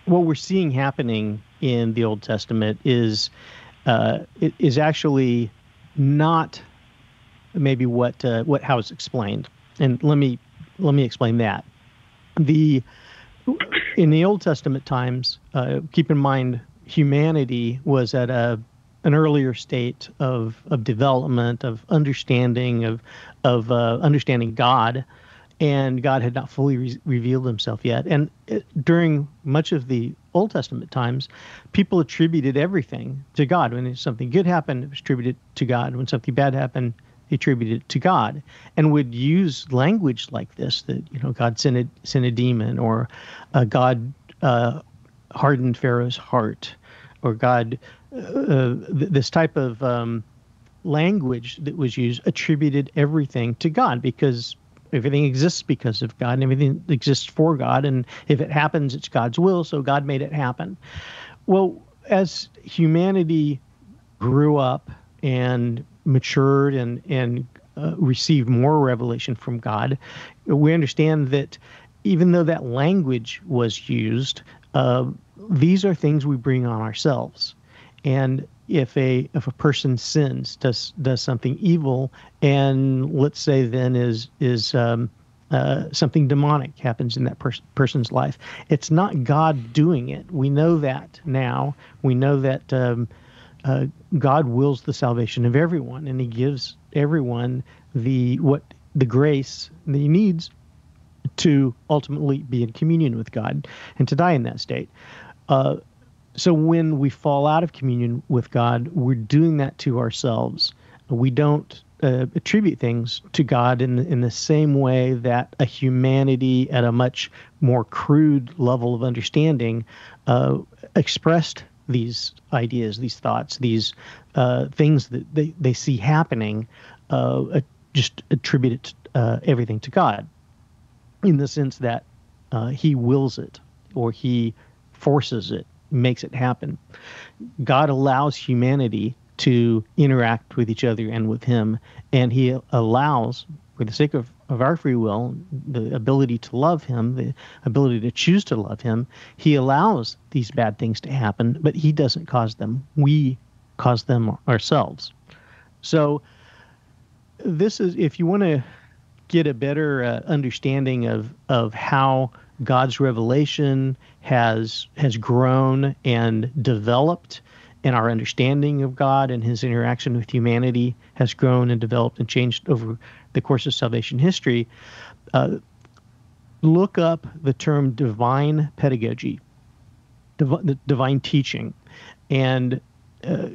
what we're seeing happening in the Old Testament is uh, is actually not maybe what uh, what how it's explained. And let me let me explain that. The in the Old Testament times, uh, keep in mind humanity was at a an earlier state of of development, of understanding, of of uh, understanding God, and God had not fully re- revealed Himself yet. And it, during much of the Old Testament times, people attributed everything to God. When something good happened, it was attributed to God. When something bad happened, attributed to God, and would use language like this that you know God sent a, sent a demon, or uh, God uh, hardened Pharaoh's heart, or God uh, uh, th- this type of um, language that was used attributed everything to God because everything exists because of God and everything exists for God, and if it happens, it's God's will, so God made it happen. Well, as humanity grew up and matured and and uh, received more revelation from God, we understand that even though that language was used, uh, these are things we bring on ourselves. And if a if a person sins, does does something evil, and let's say then is is um, uh, something demonic happens in that pers- person's life, it's not God doing it. We know that now. We know that. Um, uh, God wills the salvation of everyone, and He gives everyone the what the grace that He needs to ultimately be in communion with God and to die in that state. Uh, so when we fall out of communion with God, we're doing that to ourselves. We don't uh, attribute things to God in in the same way that a humanity at a much more crude level of understanding uh, expressed these ideas, these thoughts, these uh, things that they, they see happening, uh, just attribute it, uh, everything to God in the sense that uh, he wills it or he forces it, makes it happen. God allows humanity to interact with each other and with him, and he allows, for the sake of of our free will, the ability to love him, the ability to choose to love him, he allows these bad things to happen, but he doesn't cause them. We cause them ourselves. So, this is if you want to get a better uh, understanding of of how God's revelation has has grown and developed and our understanding of God and his interaction with humanity has grown and developed and changed over the course of salvation history, uh, look up the term divine pedagogy, div- divine teaching. And uh,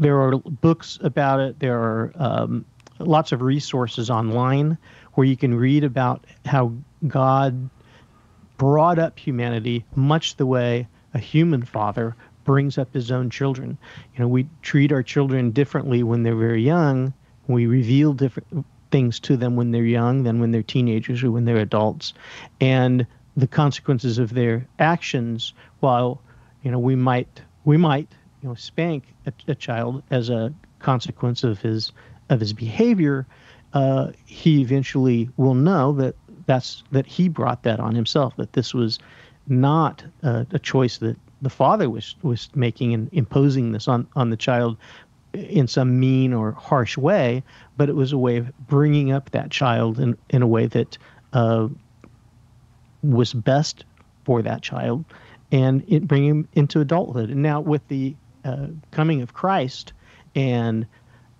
there are books about it, there are um, lots of resources online where you can read about how God brought up humanity much the way a human father brings up his own children. You know, we treat our children differently when they're very young. We reveal different things to them when they're young than when they're teenagers or when they're adults. And the consequences of their actions, while, you know, we might we might, you know, spank a, a child as a consequence of his of his behavior, uh, he eventually will know that that's that he brought that on himself. That this was not a, a choice that the father was was making and imposing this on on the child in some mean or harsh way, but it was a way of bringing up that child in in a way that uh, was best for that child, and it bring him into adulthood. And now with the uh, coming of Christ and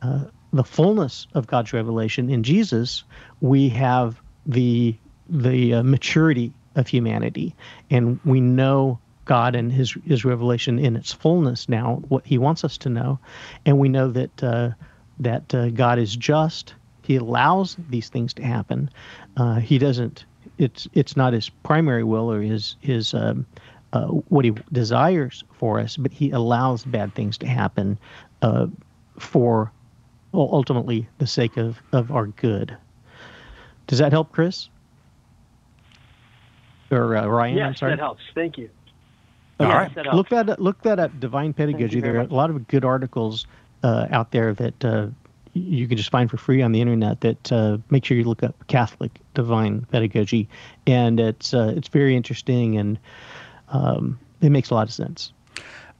uh, the fullness of God's revelation in Jesus, we have the the uh, maturity of humanity, and we know God and His His revelation in its fullness now, what He wants us to know, and we know that uh, that uh, God is just. He allows these things to happen. Uh, he doesn't. It's it's not His primary will or His His um, uh, what He desires for us, but He allows bad things to happen uh, for ultimately the sake of of our good. Does that help, Chris? Or uh, Ryan? Yes, I'm sorry. that helps. Thank you. Okay. Yes, that helps. Look that look that up. Divine Pedagogy. There are much. a lot of good articles uh, out there that uh, you can just find for free on the internet. That uh, make sure you look up Catholic Divine Pedagogy, and it's uh, it's very interesting and um, it makes a lot of sense.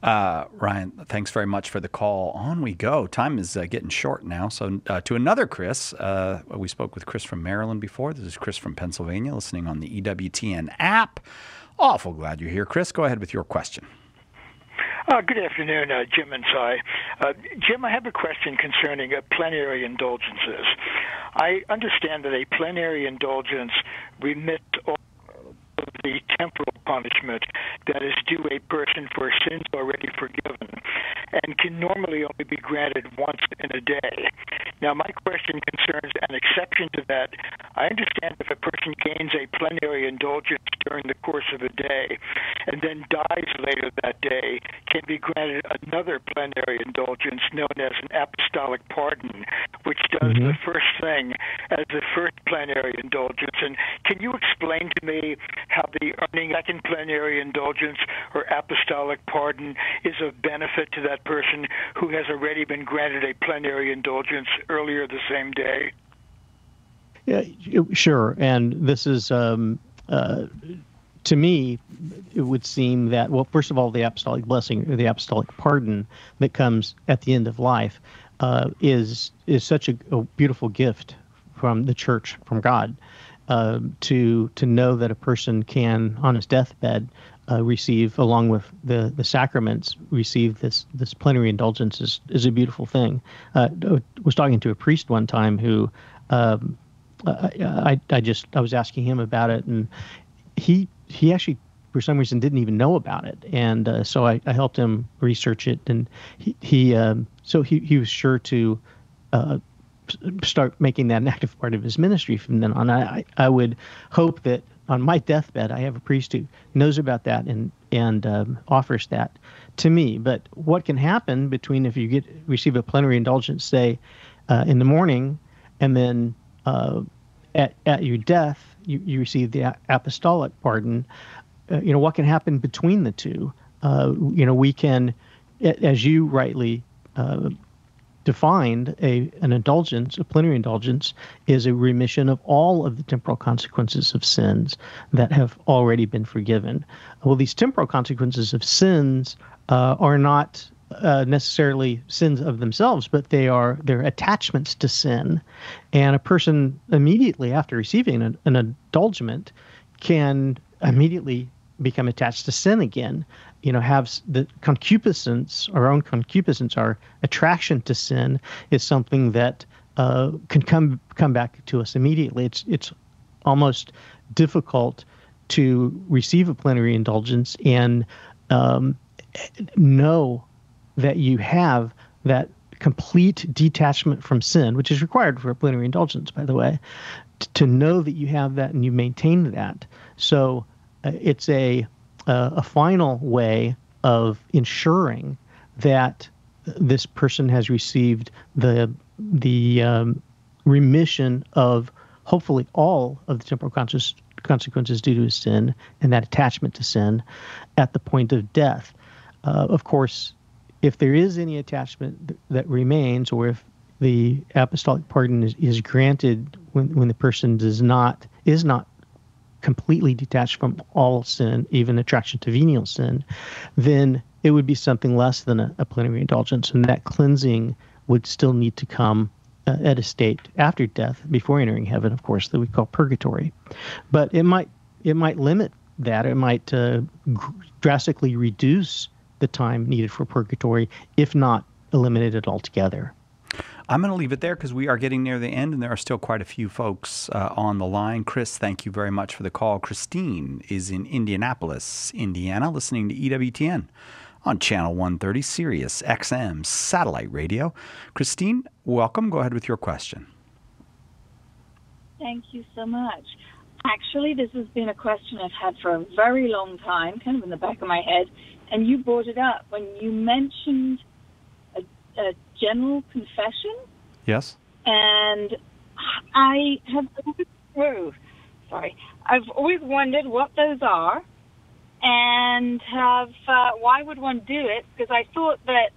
Uh, Ryan, thanks very much for the call. On we go. Time is uh, getting short now. So, uh, to another Chris, uh, we spoke with Chris from Maryland before. This is Chris from Pennsylvania, listening on the EWTN app. Awful glad you're here, Chris. Go ahead with your question. Uh, good afternoon, uh, Jim and Cy. Uh, Jim, I have a question concerning uh, plenary indulgences. I understand that a plenary indulgence remits all of the temporal punishment that is due a person for sins already forgiven and can normally only be granted once in a day. Now, my question concerns an exception to that. I understand if a person gains a plenary indulgence during the course of a day and then dies later that day, can be granted another plenary indulgence known as an apostolic pardon, which does mm-hmm. the first thing as the first plenary indulgence. And can you explain to me how the earning second plenary indulgence or apostolic pardon is of benefit to that person who has already been granted a plenary indulgence earlier the same day? Yeah, sure. And this is, um, uh, to me, it would seem that, well, first of all, the apostolic blessing or the apostolic pardon that comes at the end of life uh, is is such a, a beautiful gift from the church, from God, uh, to to know that a person can, on his deathbed, uh, receive, along with the, the sacraments, receive this this plenary indulgence is, is a beautiful thing. Uh, I was talking to a priest one time who. Um, I, I I just I was asking him about it, and he he actually for some reason didn't even know about it, and uh, so I, I helped him research it, and he he um, so he he was sure to. Uh, start making that an active part of his ministry from then on. I, I would hope that on my deathbed I have a priest who knows about that and and um, offers that to me. But what can happen between if you get receive a plenary indulgence, say uh, in the morning, and then uh, at at your death you, you receive the apostolic pardon. Uh, you know what can happen between the two. Uh, you know we can, as you rightly uh, defined, a an indulgence, a plenary indulgence, is a remission of all of the temporal consequences of sins that have already been forgiven. Well, these temporal consequences of sins uh, are not uh, necessarily sins of themselves, but they are their attachments to sin, and a person immediately after receiving an, an indulgement can immediately become attached to sin again. You know, have the concupiscence, our own concupiscence, our attraction to sin is something that uh, can come come back to us immediately. It's it's almost difficult to receive a plenary indulgence and um, know that you have that complete detachment from sin, which is required for a plenary indulgence, by the way, to know that you have that and you maintain that. So it's a uh, a final way of ensuring that this person has received the the um, remission of hopefully all of the temporal conscious consequences due to his sin and that attachment to sin at the point of death. Uh, of course, if there is any attachment th- that remains, or if the apostolic pardon is, is granted when, when the person does not is not completely detached from all sin, even attraction to venial sin, then it would be something less than a, a plenary indulgence, and that cleansing would still need to come uh, at a state after death, before entering heaven, of course, that we call purgatory. But it might it might limit that. It might uh, drastically reduce the time needed for purgatory, if not eliminate it altogether. I'm going to leave it there because we are getting near the end and there are still quite a few folks uh, on the line. Chris, thank you very much for the call. Christine is in Indianapolis, Indiana, listening to EWTN on Channel 130 Sirius XM satellite radio. Christine, welcome. Go ahead with your question. Thank you so much. Actually, this has been a question I've had for a very long time, kind of in the back of my head, and you brought it up when you mentioned a, a general confession, Yes? and I have always, oh, sorry, I've always wondered what those are, and have uh, why would one do it? Because I thought that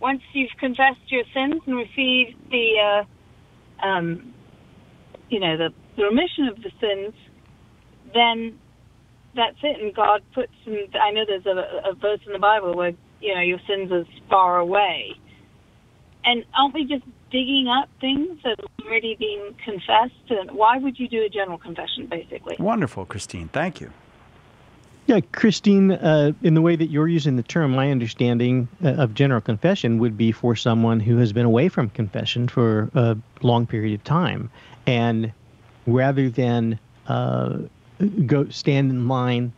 once you've confessed your sins and received the, uh, um, you know, the, the remission of the sins, then that's it. And God puts, some, I know there's a, a verse in the Bible where, you know, your sins are far away. And aren't we just digging up things that have already been confessed? And why would you do a general confession, basically? Wonderful, Christine. Thank you. Yeah, Christine, uh, in the way that you're using the term, my understanding uh, of general confession would be for someone who has been away from confession for a long period of time. And rather than uh, go stand in line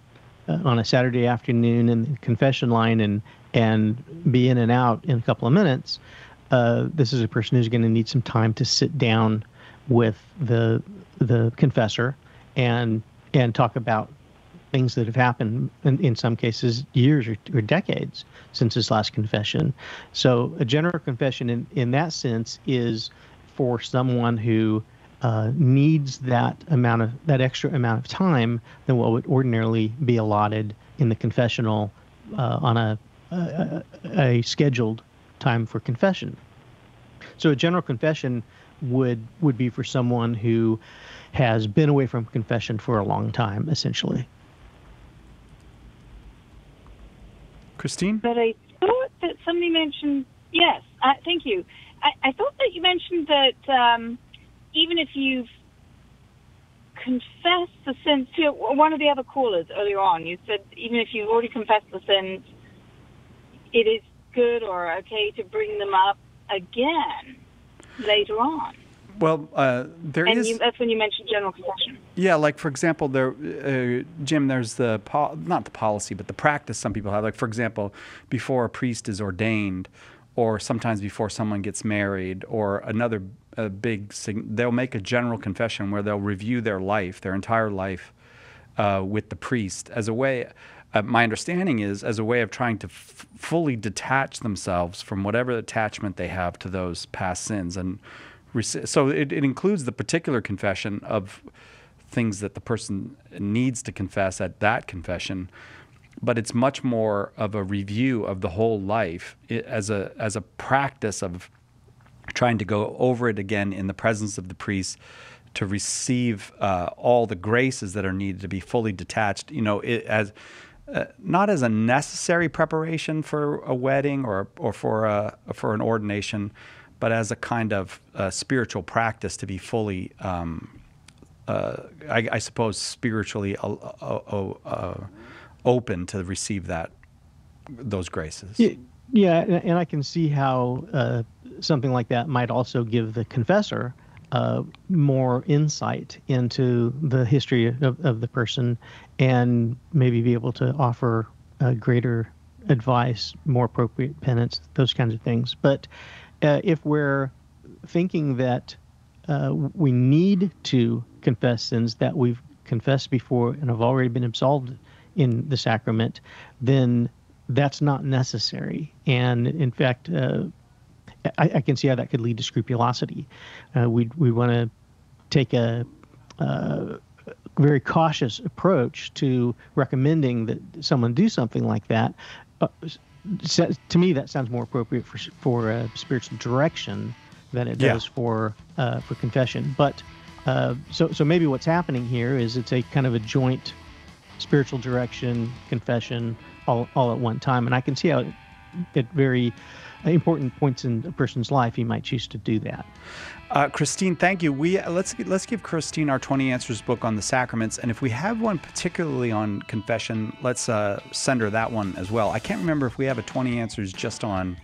uh, on a Saturday afternoon in the confession line and, and be in and out in a couple of minutes, uh, this is a person who's going to need some time to sit down with the the confessor and and talk about things that have happened in, in some cases years or, or decades since his last confession. So a general confession in, in that sense is for someone who uh, needs that amount of that extra amount of time than what would ordinarily be allotted in the confessional uh, on a, a a scheduled time for confession. So a general confession would would be for someone who has been away from confession for a long time, essentially. Christine? But I thought that somebody mentioned, yes, uh, thank you. I, I thought that you mentioned that um, even if you've confessed the sins to one of the other callers earlier on, you said even if you've already confessed the sins, it is good or okay to bring them up again later on. Well, uh, there and is- you, that's when you mentioned general confession. Yeah, like for example, there, uh, Jim. There's the po- not the policy, but the practice some people have. Like for example, before a priest is ordained, or sometimes before someone gets married, or another uh, big, they'll make a general confession where they'll review their life, their entire life, uh, with the priest as a way. Uh, my understanding is as a way of trying to f- fully detach themselves from whatever attachment they have to those past sins and rec- so it, it includes the particular confession of things that the person needs to confess at that confession but it's much more of a review of the whole life as a as a practice of trying to go over it again in the presence of the priest to receive uh, all the graces that are needed to be fully detached you know it, as uh, not as a necessary preparation for a wedding or or for a for an ordination, but as a kind of uh, spiritual practice to be fully, um, uh, I, I suppose, spiritually uh, open to receive that those graces. Yeah, yeah, and I can see how something like that might also give the confessor uh, more insight into the history of, of the person and maybe be able to offer greater advice, more appropriate penance, those kinds of things. But uh, if we're thinking that uh, we need to confess sins that we've confessed before and have already been absolved in the sacrament, then that's not necessary. And in fact, uh, I, I can see how that could lead to scrupulosity. Uh, we we want to take a, uh very cautious approach to recommending that someone do something like that. Uh, to me, that sounds more appropriate for for uh, spiritual direction than it Yeah. does for uh, for confession. But uh, so so maybe what's happening here is it's a kind of a joint spiritual direction, confession, all all at one time, and I can see how it very important points in a person's life he might choose to do that. Uh, Christine, thank you. We let's let's give Christine our 20 answers book on the sacraments, and if we have one particularly on confession, let's uh, send her that one as well. I can't remember if we have a 20 answers just on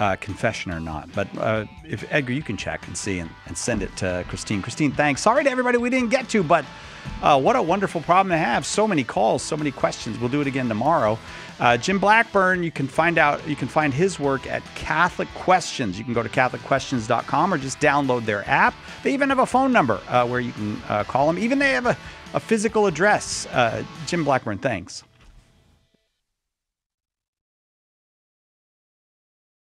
uh, confession or not. But uh, if Edgar, you can check and see and, and send it to Christine. Christine, thanks. Sorry to everybody we didn't get to, but uh, what a wonderful problem to have. So many calls, so many questions. We'll do it again tomorrow. Uh, Jim Blackburn, you can find out, you can find his work at Catholic Questions. You can go to CatholicQuestions.com or just download their app. They even have a phone number uh, where you can uh, call them. Even they have a, a physical address. Jim Blackburn, thanks.